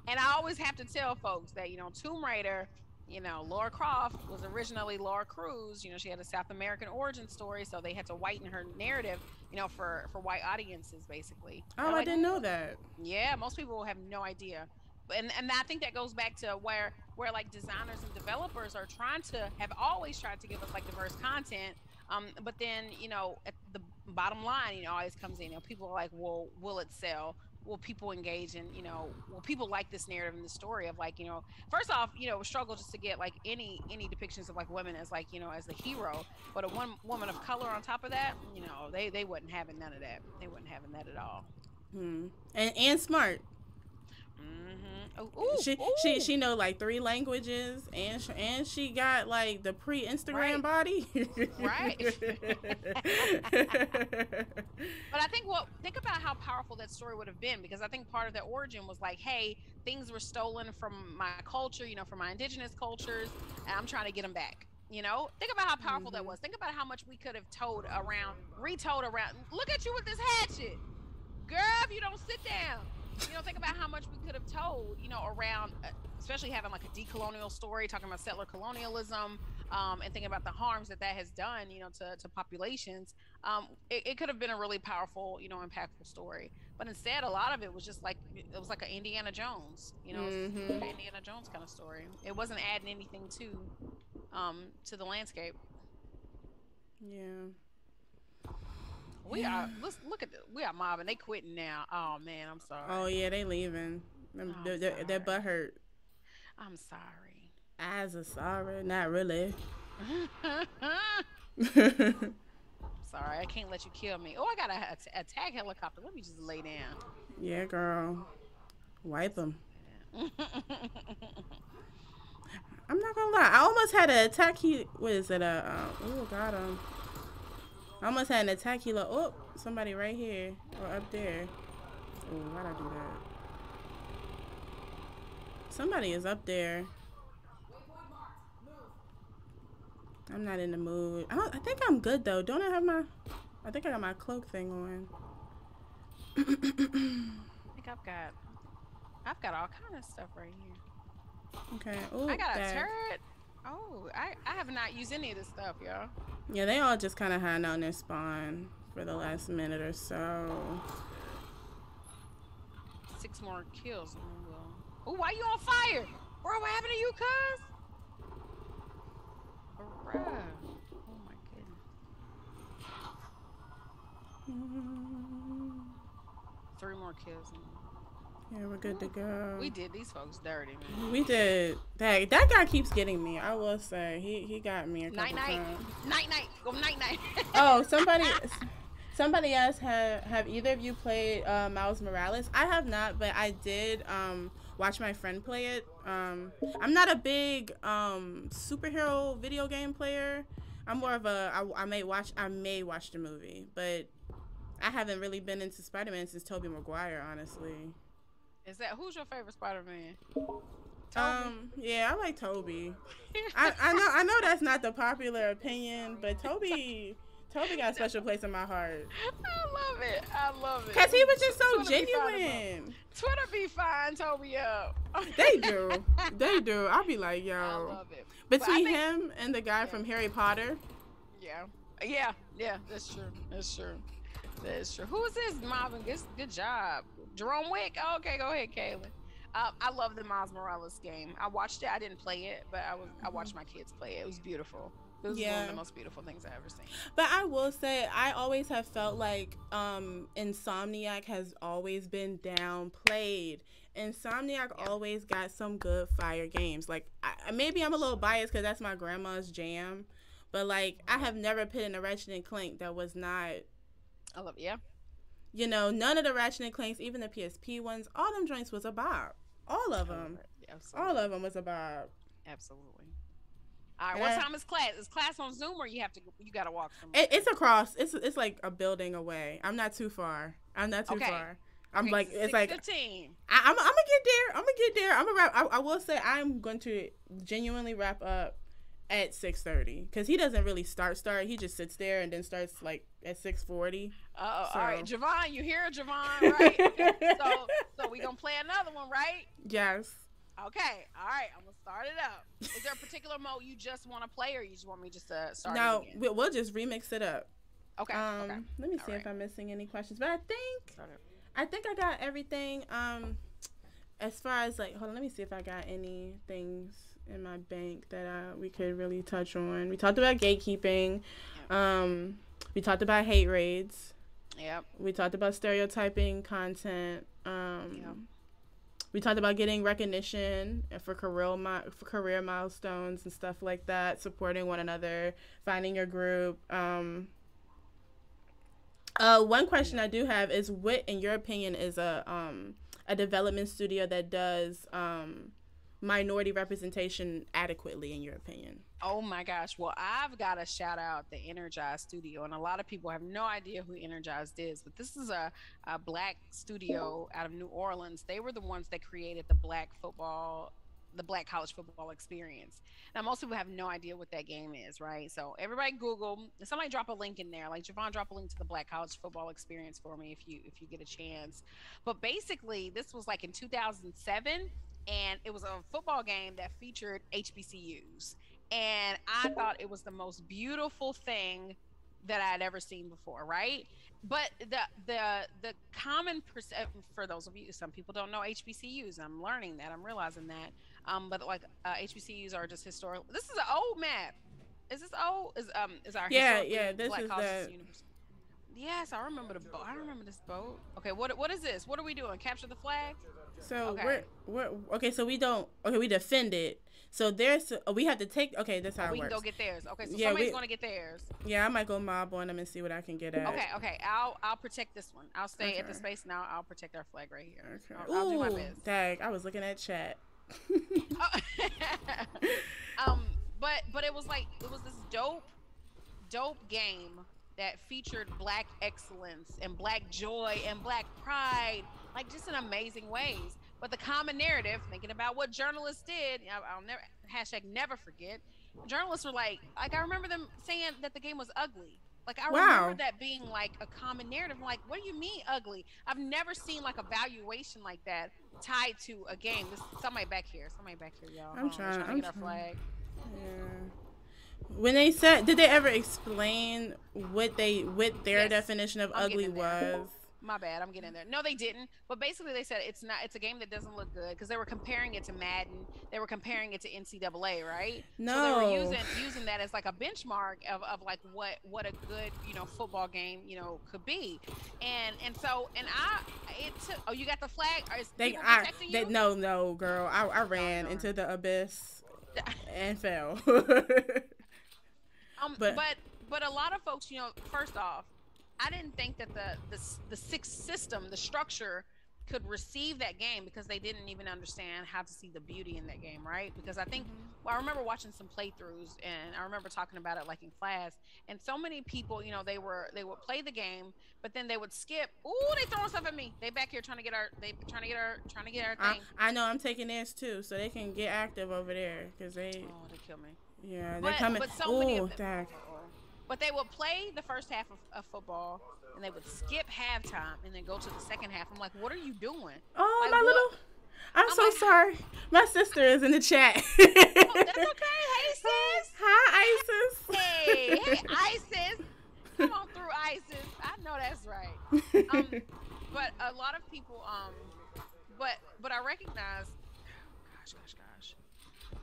And I always have to tell folks that you know Tomb Raider you know, Laura Croft was originally Laura Cruz. You know, she had a South American origin story, so they had to whiten her narrative, you know, for for white audiences, basically. Oh, I didn't know that. Yeah, most people have no idea, and and I think that goes back to where where like designers and developers are trying to have always tried to give us like diverse content. Um, but then you know, at the bottom line, you know, always comes in. You know, people are like, well, will it sell? Will people engage in you know will people like this narrative and the story of like you know first off you know struggle just to get like any any depictions of like women as like you know as the hero but a one woman of color on top of that you know they they wasn't having none of that. They wasn't having that at all. Hmm. and and smart Mm-hmm. Ooh, she ooh. she she know like three languages and she, and she got like the pre Instagram right. body. right. but I think what think about how powerful that story would have been because I think part of the origin was like, hey, things were stolen from my culture, you know, from my indigenous cultures, and I'm trying to get them back. You know, think about how powerful mm-hmm. that was. Think about how much we could have told around, retold around. Look at you with this hatchet, girl. If you don't sit down you know, think about how much we could have told, you know, around, uh, especially having like a decolonial story, talking about settler colonialism, um, and thinking about the harms that that has done, you know, to, to populations. Um, it, it could have been a really powerful, you know, impactful story. But instead, a lot of it was just like it was like an Indiana Jones, you know, mm-hmm. Indiana Jones kind of story. It wasn't adding anything to, um, to the landscape. Yeah. We are. Let's look at the, we are mobbing. They quitting now. Oh man, I'm sorry. Oh yeah, they leaving. Them, oh, their, their butt hurt. I'm sorry. As a sorry, not really. sorry, I can't let you kill me. Oh, I got a, a, tag helicopter. Let me just lay down. Yeah, girl. Wipe them. I'm not gonna lie. I almost had an attack. He what is it? Uh, uh oh, got him. I almost had an attack. He like, oh, somebody right here or up there. Oh, why'd I do that? Somebody is up there. I'm not in the mood. I don't. I think I'm good though. Don't I have my? I think I got my cloak thing on. I think I've got. I've got all kind of stuff right here. Okay. Ooh, I got a turret. Oh, I I have not used any of this stuff, y'all. Yeah, they all just kind of hang on their spawn for the last minute or so. Six more kills. Oh, why you on fire? Bro, what happened to you, cuz? Bruh. Oh my goodness. Three more kills. Yeah, we're good to go. We did these folks dirty, man. We did. That that guy keeps getting me. I will say he he got me a couple night night times. night night go night night. oh, somebody somebody else have have either of you played uh, Miles Morales? I have not, but I did um, watch my friend play it. Um, I'm not a big um, superhero video game player. I'm more of a I, I may watch I may watch the movie, but I haven't really been into Spider Man since Tobey Maguire, honestly. Is that who's your favorite Spider Man? Um, yeah, I like Tobey. I, I know I know that's not the popular opinion, but Tobey Tobey got a special place in my heart. I love it. I love it. Cause he was just so Twitter genuine. Be Twitter be fine Tobey up. they do. They do. I'll be like, yo. I love it. Between think, him and the guy yeah. from Harry Potter. Yeah. Yeah. Yeah. That's true. That's true. That's true. Who is this, Marvin? Good, good job. Jerome Wick. Oh, okay, go ahead, Kaylin. Um, I love the Miles Morales game. I watched it. I didn't play it, but I was I watched my kids play it. It was beautiful. It was yeah. one of the most beautiful things I've ever seen. But I will say, I always have felt like um, Insomniac has always been downplayed. Insomniac yeah. always got some good fire games. Like I, maybe I'm a little biased because that's my grandma's jam, but like I have never put in a Ratchet and Clank that was not. I love. Yeah. You know, none of the Ratchet and Clanks, even the PSP ones, all them joints was a bob. All of them. Absolutely. All of them was a bob. Absolutely. All right. What time is class? Is class on Zoom or you have to? You got to walk somewhere? It, it's across. It's it's like a building away. I'm not too far. I'm not too okay. far. I'm okay, like it's like 15. I, am I'm, I'm gonna get there. I'm gonna get there. I'm gonna wrap. I, I will say I'm going to genuinely wrap up at 6:30 because he doesn't really start start. He just sits there and then starts like at 6:40. Uh, so. all right, Javon, you hear Javon, right? so so we gonna play another one, right? Yes. Okay, all right. I'm gonna start it up. Is there a particular mode you just want to play, or you just want me just to start? No, we'll just remix it up. Okay. Um, okay. let me see right. if I'm missing any questions, but I think I think I got everything. Um, as far as like, hold on, let me see if I got any things in my bank that uh, we could really touch on. We talked about gatekeeping. Um, we talked about hate raids. Yep. We talked about stereotyping content. Um, yep we talked about getting recognition for career for career milestones and stuff like that, supporting one another, finding your group. Um, uh, one question I do have is, what, in your opinion, is a um, a development studio that does um, minority representation adequately, in your opinion? Oh my gosh. Well, I've got to shout out the Nerjyzed Studio. And a lot of people have no idea who Nerjyzed is, but this is a, a black studio out of New Orleans. They were the ones that created the black football the black college football experience. Now, most people have no idea what that game is, right? So everybody Google. Somebody drop a link in there, like Javon, drop a link to the black college football experience for me if you if you get a chance. But basically, this was like in 2007, and it was a football game that featured HBCUs and I thought it was the most beautiful thing that I had ever seen before, right? But the the the common perception uh, for those of you, some people don't know HBCUs. I'm learning that. I'm realizing that. Um, but like uh, HBCUs are just historical. This is an old map. Is this old? Is um is our yeah yeah this Black is the. Yes, I remember the boat. I remember this boat. Okay, what what is this? What are we doing? Capture the flag? So okay. we're we're okay. So we don't. Okay, we defend it so there's uh, we have to take. Okay, that's how oh, it works. We can go get theirs. Okay, so yeah, somebody's we, gonna get theirs. Yeah, I might go mob on them and see what I can get at. Okay, okay. I'll I'll protect this one. I'll stay okay. at the space now. I'll protect our flag right here. Okay. I'll, I'll do my best. Dag, I was looking at chat. um, but but it was like it was this dope, dope game that featured black excellence and black joy and black pride, like just in amazing ways. But the common narrative, thinking about what journalists did, I'll never hashtag never forget. Journalists were like, like I remember them saying that the game was ugly. Like I wow. remember that being like a common narrative. I'm like, what do you mean ugly? I've never seen like a valuation like that tied to a game. This somebody back here. Somebody back here, y'all. I'm trying, trying to I'm get trying. flag. Yeah. When they said, did they ever explain what they what their yes. definition of I'm ugly was? My bad. I'm getting there. No, they didn't. But basically, they said it's not. It's a game that doesn't look good because they were comparing it to Madden. They were comparing it to NCAA, right? No. So they were using using that as like a benchmark of, of like what what a good you know football game you know could be, and and so and I it took. Oh, you got the flag? Is they, I, they, no, no, girl. I, I ran oh, into the abyss and fell. um, but but but a lot of folks, you know, first off, I didn't think that the the the six system, the structure, could receive that game because they didn't even understand how to see the beauty in that game, right? Because I think mm-hmm. well, I remember watching some playthroughs and I remember talking about it like in class, and so many people, you know, they were they would play the game, but then they would skip. Ooh, they throwing stuff at me. They back here trying to get our they trying to get our trying to get our thing. I, I know I'm taking theirs too, so they can get active over there because they. Oh, they kill me. Yeah, they're but, coming. But so Ooh, many of them, but they would play the first half of, of, football and they would skip halftime and then go to the second half. I'm like, what are you doing? Oh, like, my what? little. I'm, I'm so like, sorry. My sister is in the chat. oh, that's okay. Hey, sis. Hi, Isis. Hey, hey, Isis. Come on through, Isis. I know that's right. Um, but a lot of people, um, but but I recognize. Gosh, gosh, gosh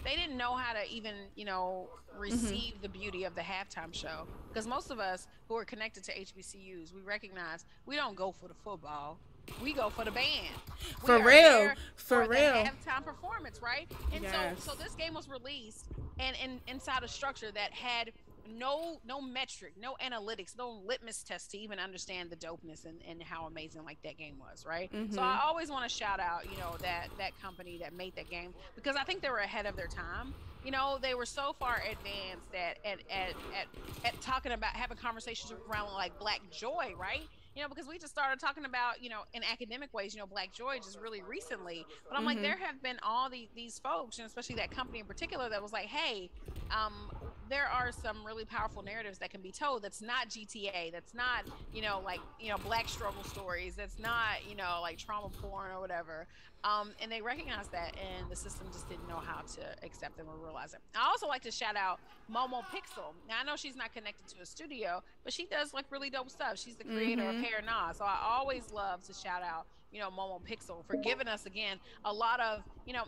they didn't know how to even you know receive mm-hmm. the beauty of the halftime show. Because most of us who are connected to hbcus we recognize we don't go for the football. We go for the band. We for real. for, for real. halftime performance right? And yes. so so this game was released and, and inside a structure that had no no metric, no analytics, no litmus test to even understand the dopeness and, and how amazing like that game was, right? Mm-hmm. So I always want to shout out, you know, that that company that made that game because I think they were ahead of their time. You know, they were so far advanced at at at, at, at talking about having conversations around like black joy, right? you know, because we just started talking about, you know, in academic ways, you know, Black Joy just really recently. But I'm mm-hmm. like, there have been all these these folks, and especially that company in particular, that was like, hey, um, there are some really powerful narratives that can be told that's not GTA, that's not, you know, like, you know, black struggle stories, that's not, you know, like trauma porn or whatever. Um, and they recognize that, and the system just didn't know how to accept them or realize it. I also like to shout out Momo Pixel. Now, I know she's not connected to a studio, but she does like really dope stuff. She's the creator mm-hmm. of Hair Nah. So I always love to shout out you know Momo Pixel for giving us again a lot of you know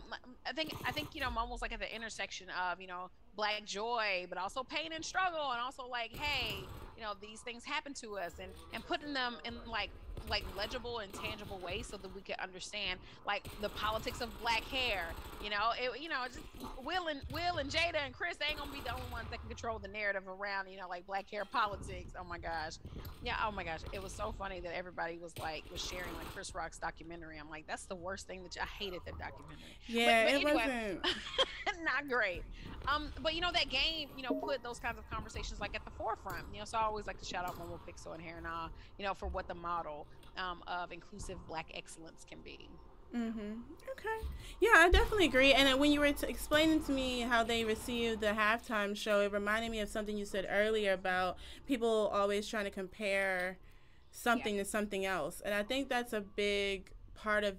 I think I think you know Momo's like at the intersection of you know black joy but also pain and struggle and also like hey you know these things happen to us and and putting them in like like legible and tangible ways so that we can understand like the politics of black hair you know? It, you know just will and will and jada and chris ain't gonna be the only ones that can control the narrative around you know like black hair politics. Oh my gosh. Yeah oh my gosh. It was so funny that everybody was like was sharing like chris rock's documentary. I'm like that's the worst thing that you, i hated that documentary. Yeah but, but it anyway, wasn't. not great. Um but you know that game you know put those kinds of conversations like at the forefront you know? So i always like to shout out momo pixel and hair nah you know for what the model um, of inclusive black excellence can be. Mm-hmm. Okay. Yeah, I definitely agree. And when you were t- explaining to me how they received the halftime show, it reminded me of something you said earlier about people always trying to compare something yeah. to something else. And I think that's a big part of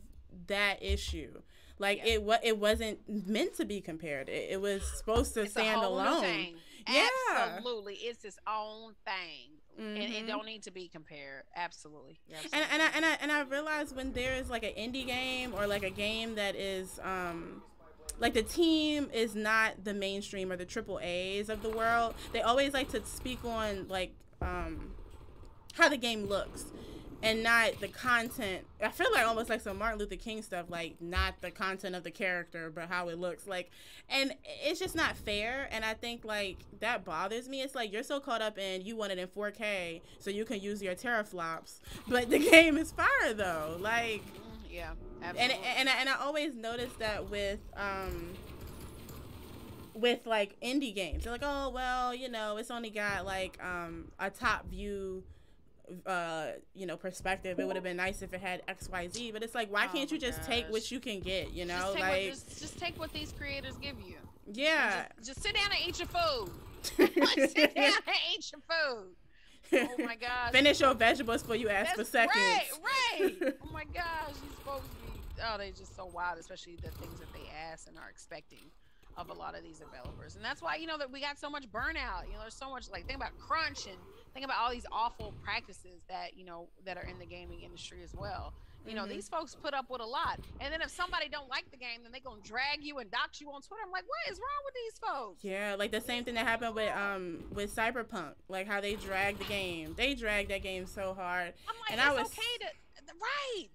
that issue. Like yeah. it what it wasn't meant to be compared. It, it was supposed to it's stand alone. Yeah. Absolutely. It's its own thing. Mm-hmm. And it mm-hmm. don't need to be compared. Absolutely. absolutely. And and I, and I and I realize when there is like an indie game or like a game that is um like the team is not the mainstream or the triple A's of the world. They always like to speak on like um how the game looks and not the content. I feel like almost like some Martin Luther King stuff, like not the content of the character, but how it looks like. And it's just not fair. And I think like that bothers me. It's like you're so caught up in you want it in 4K so you can use your teraflops, but the game is fire though. Like, yeah, absolutely. And and I, and I always notice that with um with like indie games, they're like, oh well, you know, it's only got like um a top view uh, you know, perspective. It would have been nice if it had X, Y, Z. But it's like, why oh can't you just gosh. take what you can get? You know, just like what, just, just, take what these creators give you. Yeah. Just, just, sit down and eat your food. sit down and eat your food. Oh my gosh. Finish your vegetables before you ask That's, for seconds. Right, right. oh my gosh, these folks be oh, they're just so wild, especially the things that they ask and are expecting of a lot of these developers. And that's why, you know, that we got so much burnout. You know, there's so much like think about crunch and think about all these awful practices that, you know, that are in the gaming industry as well. You know, mm-hmm. these folks put up with a lot. And then if somebody don't like the game, then they gonna drag you and dox you on Twitter. I'm like, what is wrong with these folks? Yeah, like the same thing that happened with um with Cyberpunk, like how they dragged the game. They dragged that game so hard. I'm like, and I was okay to right.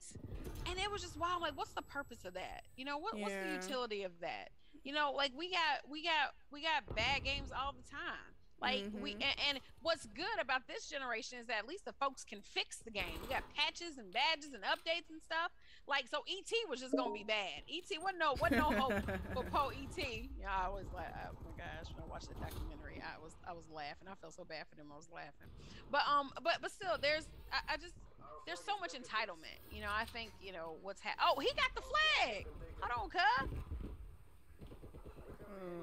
And it was just wild. Like, what's the purpose of that? You know, what, yeah. what's the utility of that? You know, like we got we got we got bad games all the time. Like mm-hmm. we and, and, what's good about this generation is that at least the folks can fix the game. We got patches and badges and updates and stuff. Like so, ET was just gonna be bad. ET wasn't no wasn't no hope for Poe ET. Yeah, I was like, oh my gosh, when I watched the documentary, I was I was laughing. I felt so bad for them. I was laughing. But um, but but still, there's I, I just there's so much entitlement. You know, I think you know what's ha- Oh, he got the flag. Hold on, cuz.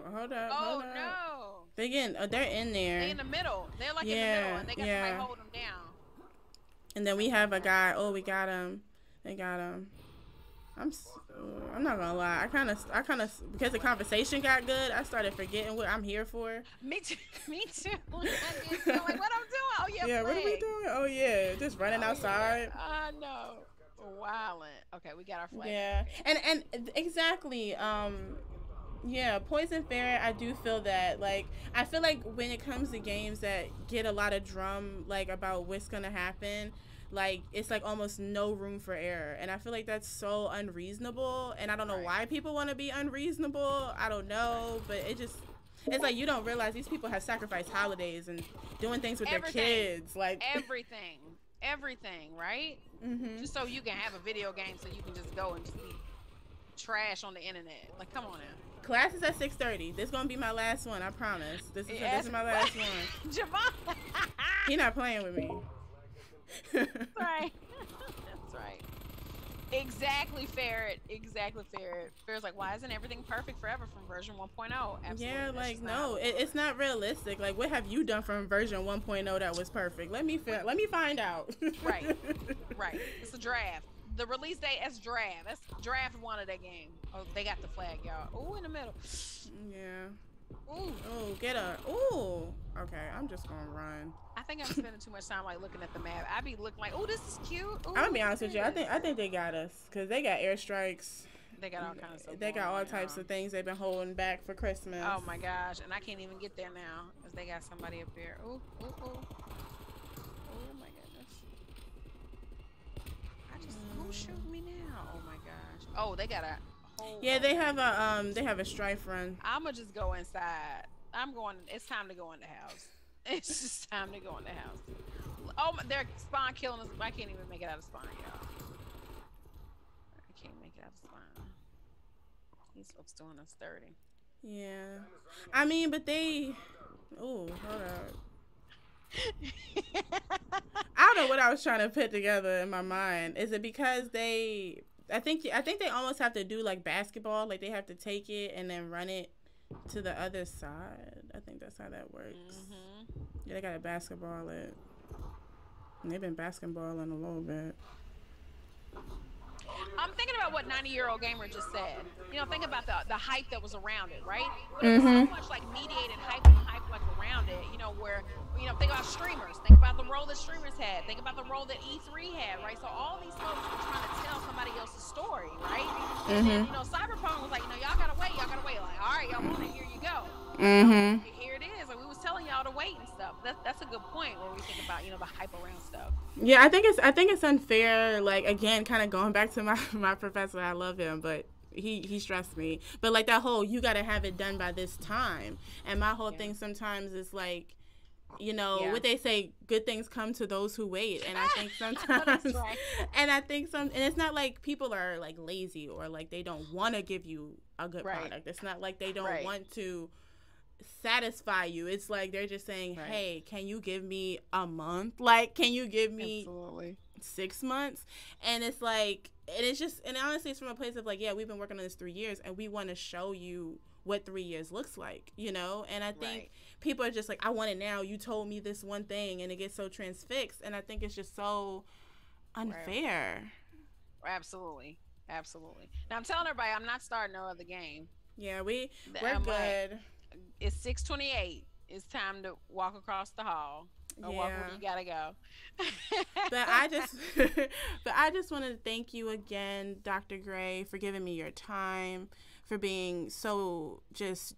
Oh, hold up. Oh hold up. no. They getting, uh, they're in there. They're in the middle. They're like yeah, in the middle, and they got yeah. somebody hold them down. And then we have a guy. Oh, we got him. They got him. I'm. Uh, I'm not gonna lie. I kind of. I kind of because the conversation got good. I started forgetting what I'm here for. Me too. Me too. like what I'm doing. Oh yeah. Yeah. What are we doing? Oh yeah. Just running oh, outside. I yeah. uh, know. Wildin'. Okay, we got our flag. Yeah, and and exactly. Um, yeah, Poison Fair, I do feel that. Like, I feel like when it comes to games that get a lot of drum, like, about what's gonna happen, like, it's like almost no room for error. And I feel like that's so unreasonable. And I don't know right. why people want to be unreasonable. I don't know, but it just, It's like you don't realize these people have sacrificed holidays and doing things with Everything. their kids. Like everything, everything, right? Mhm. Just so you can have a video game, so you can just go and just be trash on the internet. Like, come on now. Class is at six thirty. This gonna be my last one. I promise. This is this is my last one. Javon. He not playing with me. That's right. That's right. Exactly, Ferret. Exactly, Ferret. Ferret's like, why isn't everything perfect forever from version 1.0? Absolutely. yeah, like just not how no, it, it's not realistic. Like, what have you done from version 1.0 that was perfect? Let me fi- let me find out. Right. Right. It's a draft. The release date as draft. That's draft one of that game. Oh, they got the flag, y'all. Ooh, in the middle. yeah. Ooh. Oh, get a. Ooh. Okay, I'm just gonna run. I think I'm spending too much time like looking at the map. I be looking like, oh, this is cute. Ooh, I'm gonna be honest with you. I think I think they got us because they got airstrikes. they got all kinds of stuff. They got all types y'all. of things they've been holding back for Christmas. Oh my gosh, and I can't even get there now because they got somebody up there. Ooh, ooh, ooh. Oh my goodness. Just who's me now? Oh my gosh. Oh, they got a whole. Yeah, they have a um they have a strafe run. I'ma just go inside. I'm going. It's time to go in the house. It's just time to go in the house. Oh, my, they're spawn killing us. I can't even make it out of spawn, y'all. I can't make it out of spawn. These folks doing us dirty. Yeah, I mean, but they. Oh, hold up. I don't know what I was trying to put together in my mind. Is it because they? I think I think they almost have to do like basketball, like they have to take it and then run it to the other side. I think that's how that works. hmm Yeah, they got to basketball it. And they've been basketballing a little bit. I'm thinking about what 90 year old gamer just said. You know, think about the the hype that was around it, right? Was so much like mediated hype and hype like around it. You know, where you know, think about streamers. Think about the role that streamers had. Think about the role that E3 had, right? So all these folks were trying to tell somebody else's story, right? And then you know, Cyberpunk was like, you know, y'all gotta wait, y'all gotta wait. Like, all right, y'all want it, here you go. Mm-hmm. Here it telling y'all to wait and stuff. That's that's a good point where we think about you know the hype around stuff. Yeah, I think it's I think it's unfair. Like again, kind of going back to my my professor. I love him, but he he stressed me. But like that whole you got to have it done by this time. And my whole Yeah. thing sometimes is like, you know, Yeah. what they say, good things come to those who wait. And I think sometimes, right. and I think some, and it's not like people are like lazy or like they don't want to give you a good Right. product. It's not like they don't Right. want to satisfy you. It's like they're just saying, Right. "Hey, can you give me a month? Like, can you give me Absolutely. six months?" And it's like, and it's just, and honestly, it's from a place of like, yeah, we've been working on this three years, and we want to show you what three years looks like, you know. And I think Right. people are just like, "I want it now." You told me this one thing, and it gets so transfixed, and I think it's just so unfair. Absolutely. Absolutely. Now I'm telling everybody I'm not starting no other game. Yeah, we we're I'm uh, like, It's 628. It's time to walk across the hall. Or walk where you gotta go. but I just but I just wanted to thank you again, Dr. Gray, for giving me your time, for being so just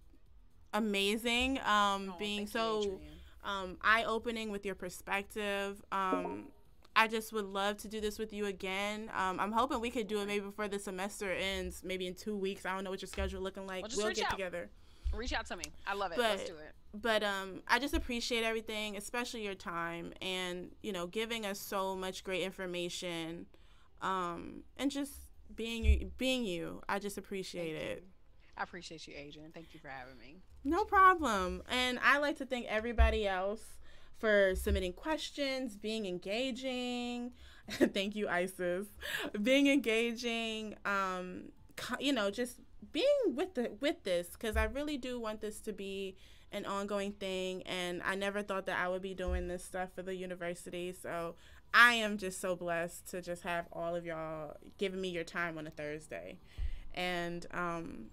amazing, um, Oh, being so um, eye opening with your perspective. Um, I just would love to do this with you again. Um, I'm hoping we could do it maybe before the semester ends, maybe in two weeks. I don't know what your schedule looking like. We'll get out. together. Reach out to me. I love it. Let's But- do it. But um, I just appreciate everything, especially your time and you know giving us so much great information, um, and just being being you. I just appreciate Thank it. you. I appreciate you, Adrian. Thank you for having me. No problem. And I like to thank everybody else for submitting questions, being engaging. thank you, Isis. Being engaging. Um, you know, just being with the with this because I really do want this to be an ongoing thing, and I never thought that I would be doing this stuff for the university. So I am just so blessed to just have all of y'all giving me your time on a Thursday, and um,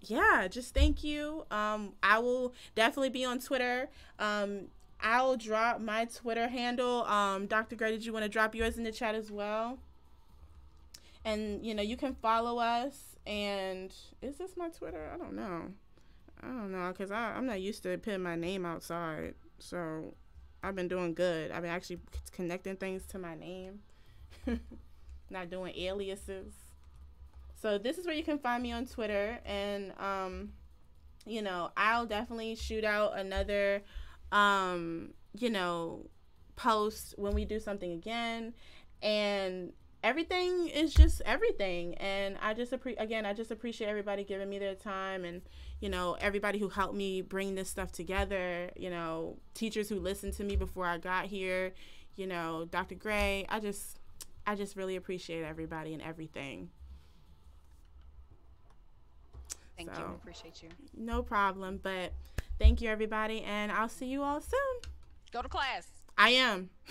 yeah, just thank you. Um, I will definitely be on Twitter. Um, I'll drop my Twitter handle. Um, Dr. Gray, did you want to drop yours in the chat as well? And you know, you can follow us. And is this my Twitter? I don't know. I don't know because I'm not used to putting my name outside. So I've been doing good. I've been actually connecting things to my name, not doing aliases. So this is where you can find me on Twitter, and um, you know, I'll definitely shoot out another, um, you know, post when we do something again. And everything is just everything. And I just appreciate, again, I just appreciate everybody giving me their time and, you know, everybody who helped me bring this stuff together, you know, teachers who listened to me before I got here, you know, Dr. Gray. I just, I just really appreciate everybody and everything. Thank so, you. Appreciate you. No problem. But thank you, everybody. And I'll see you all soon. Go to class. I am.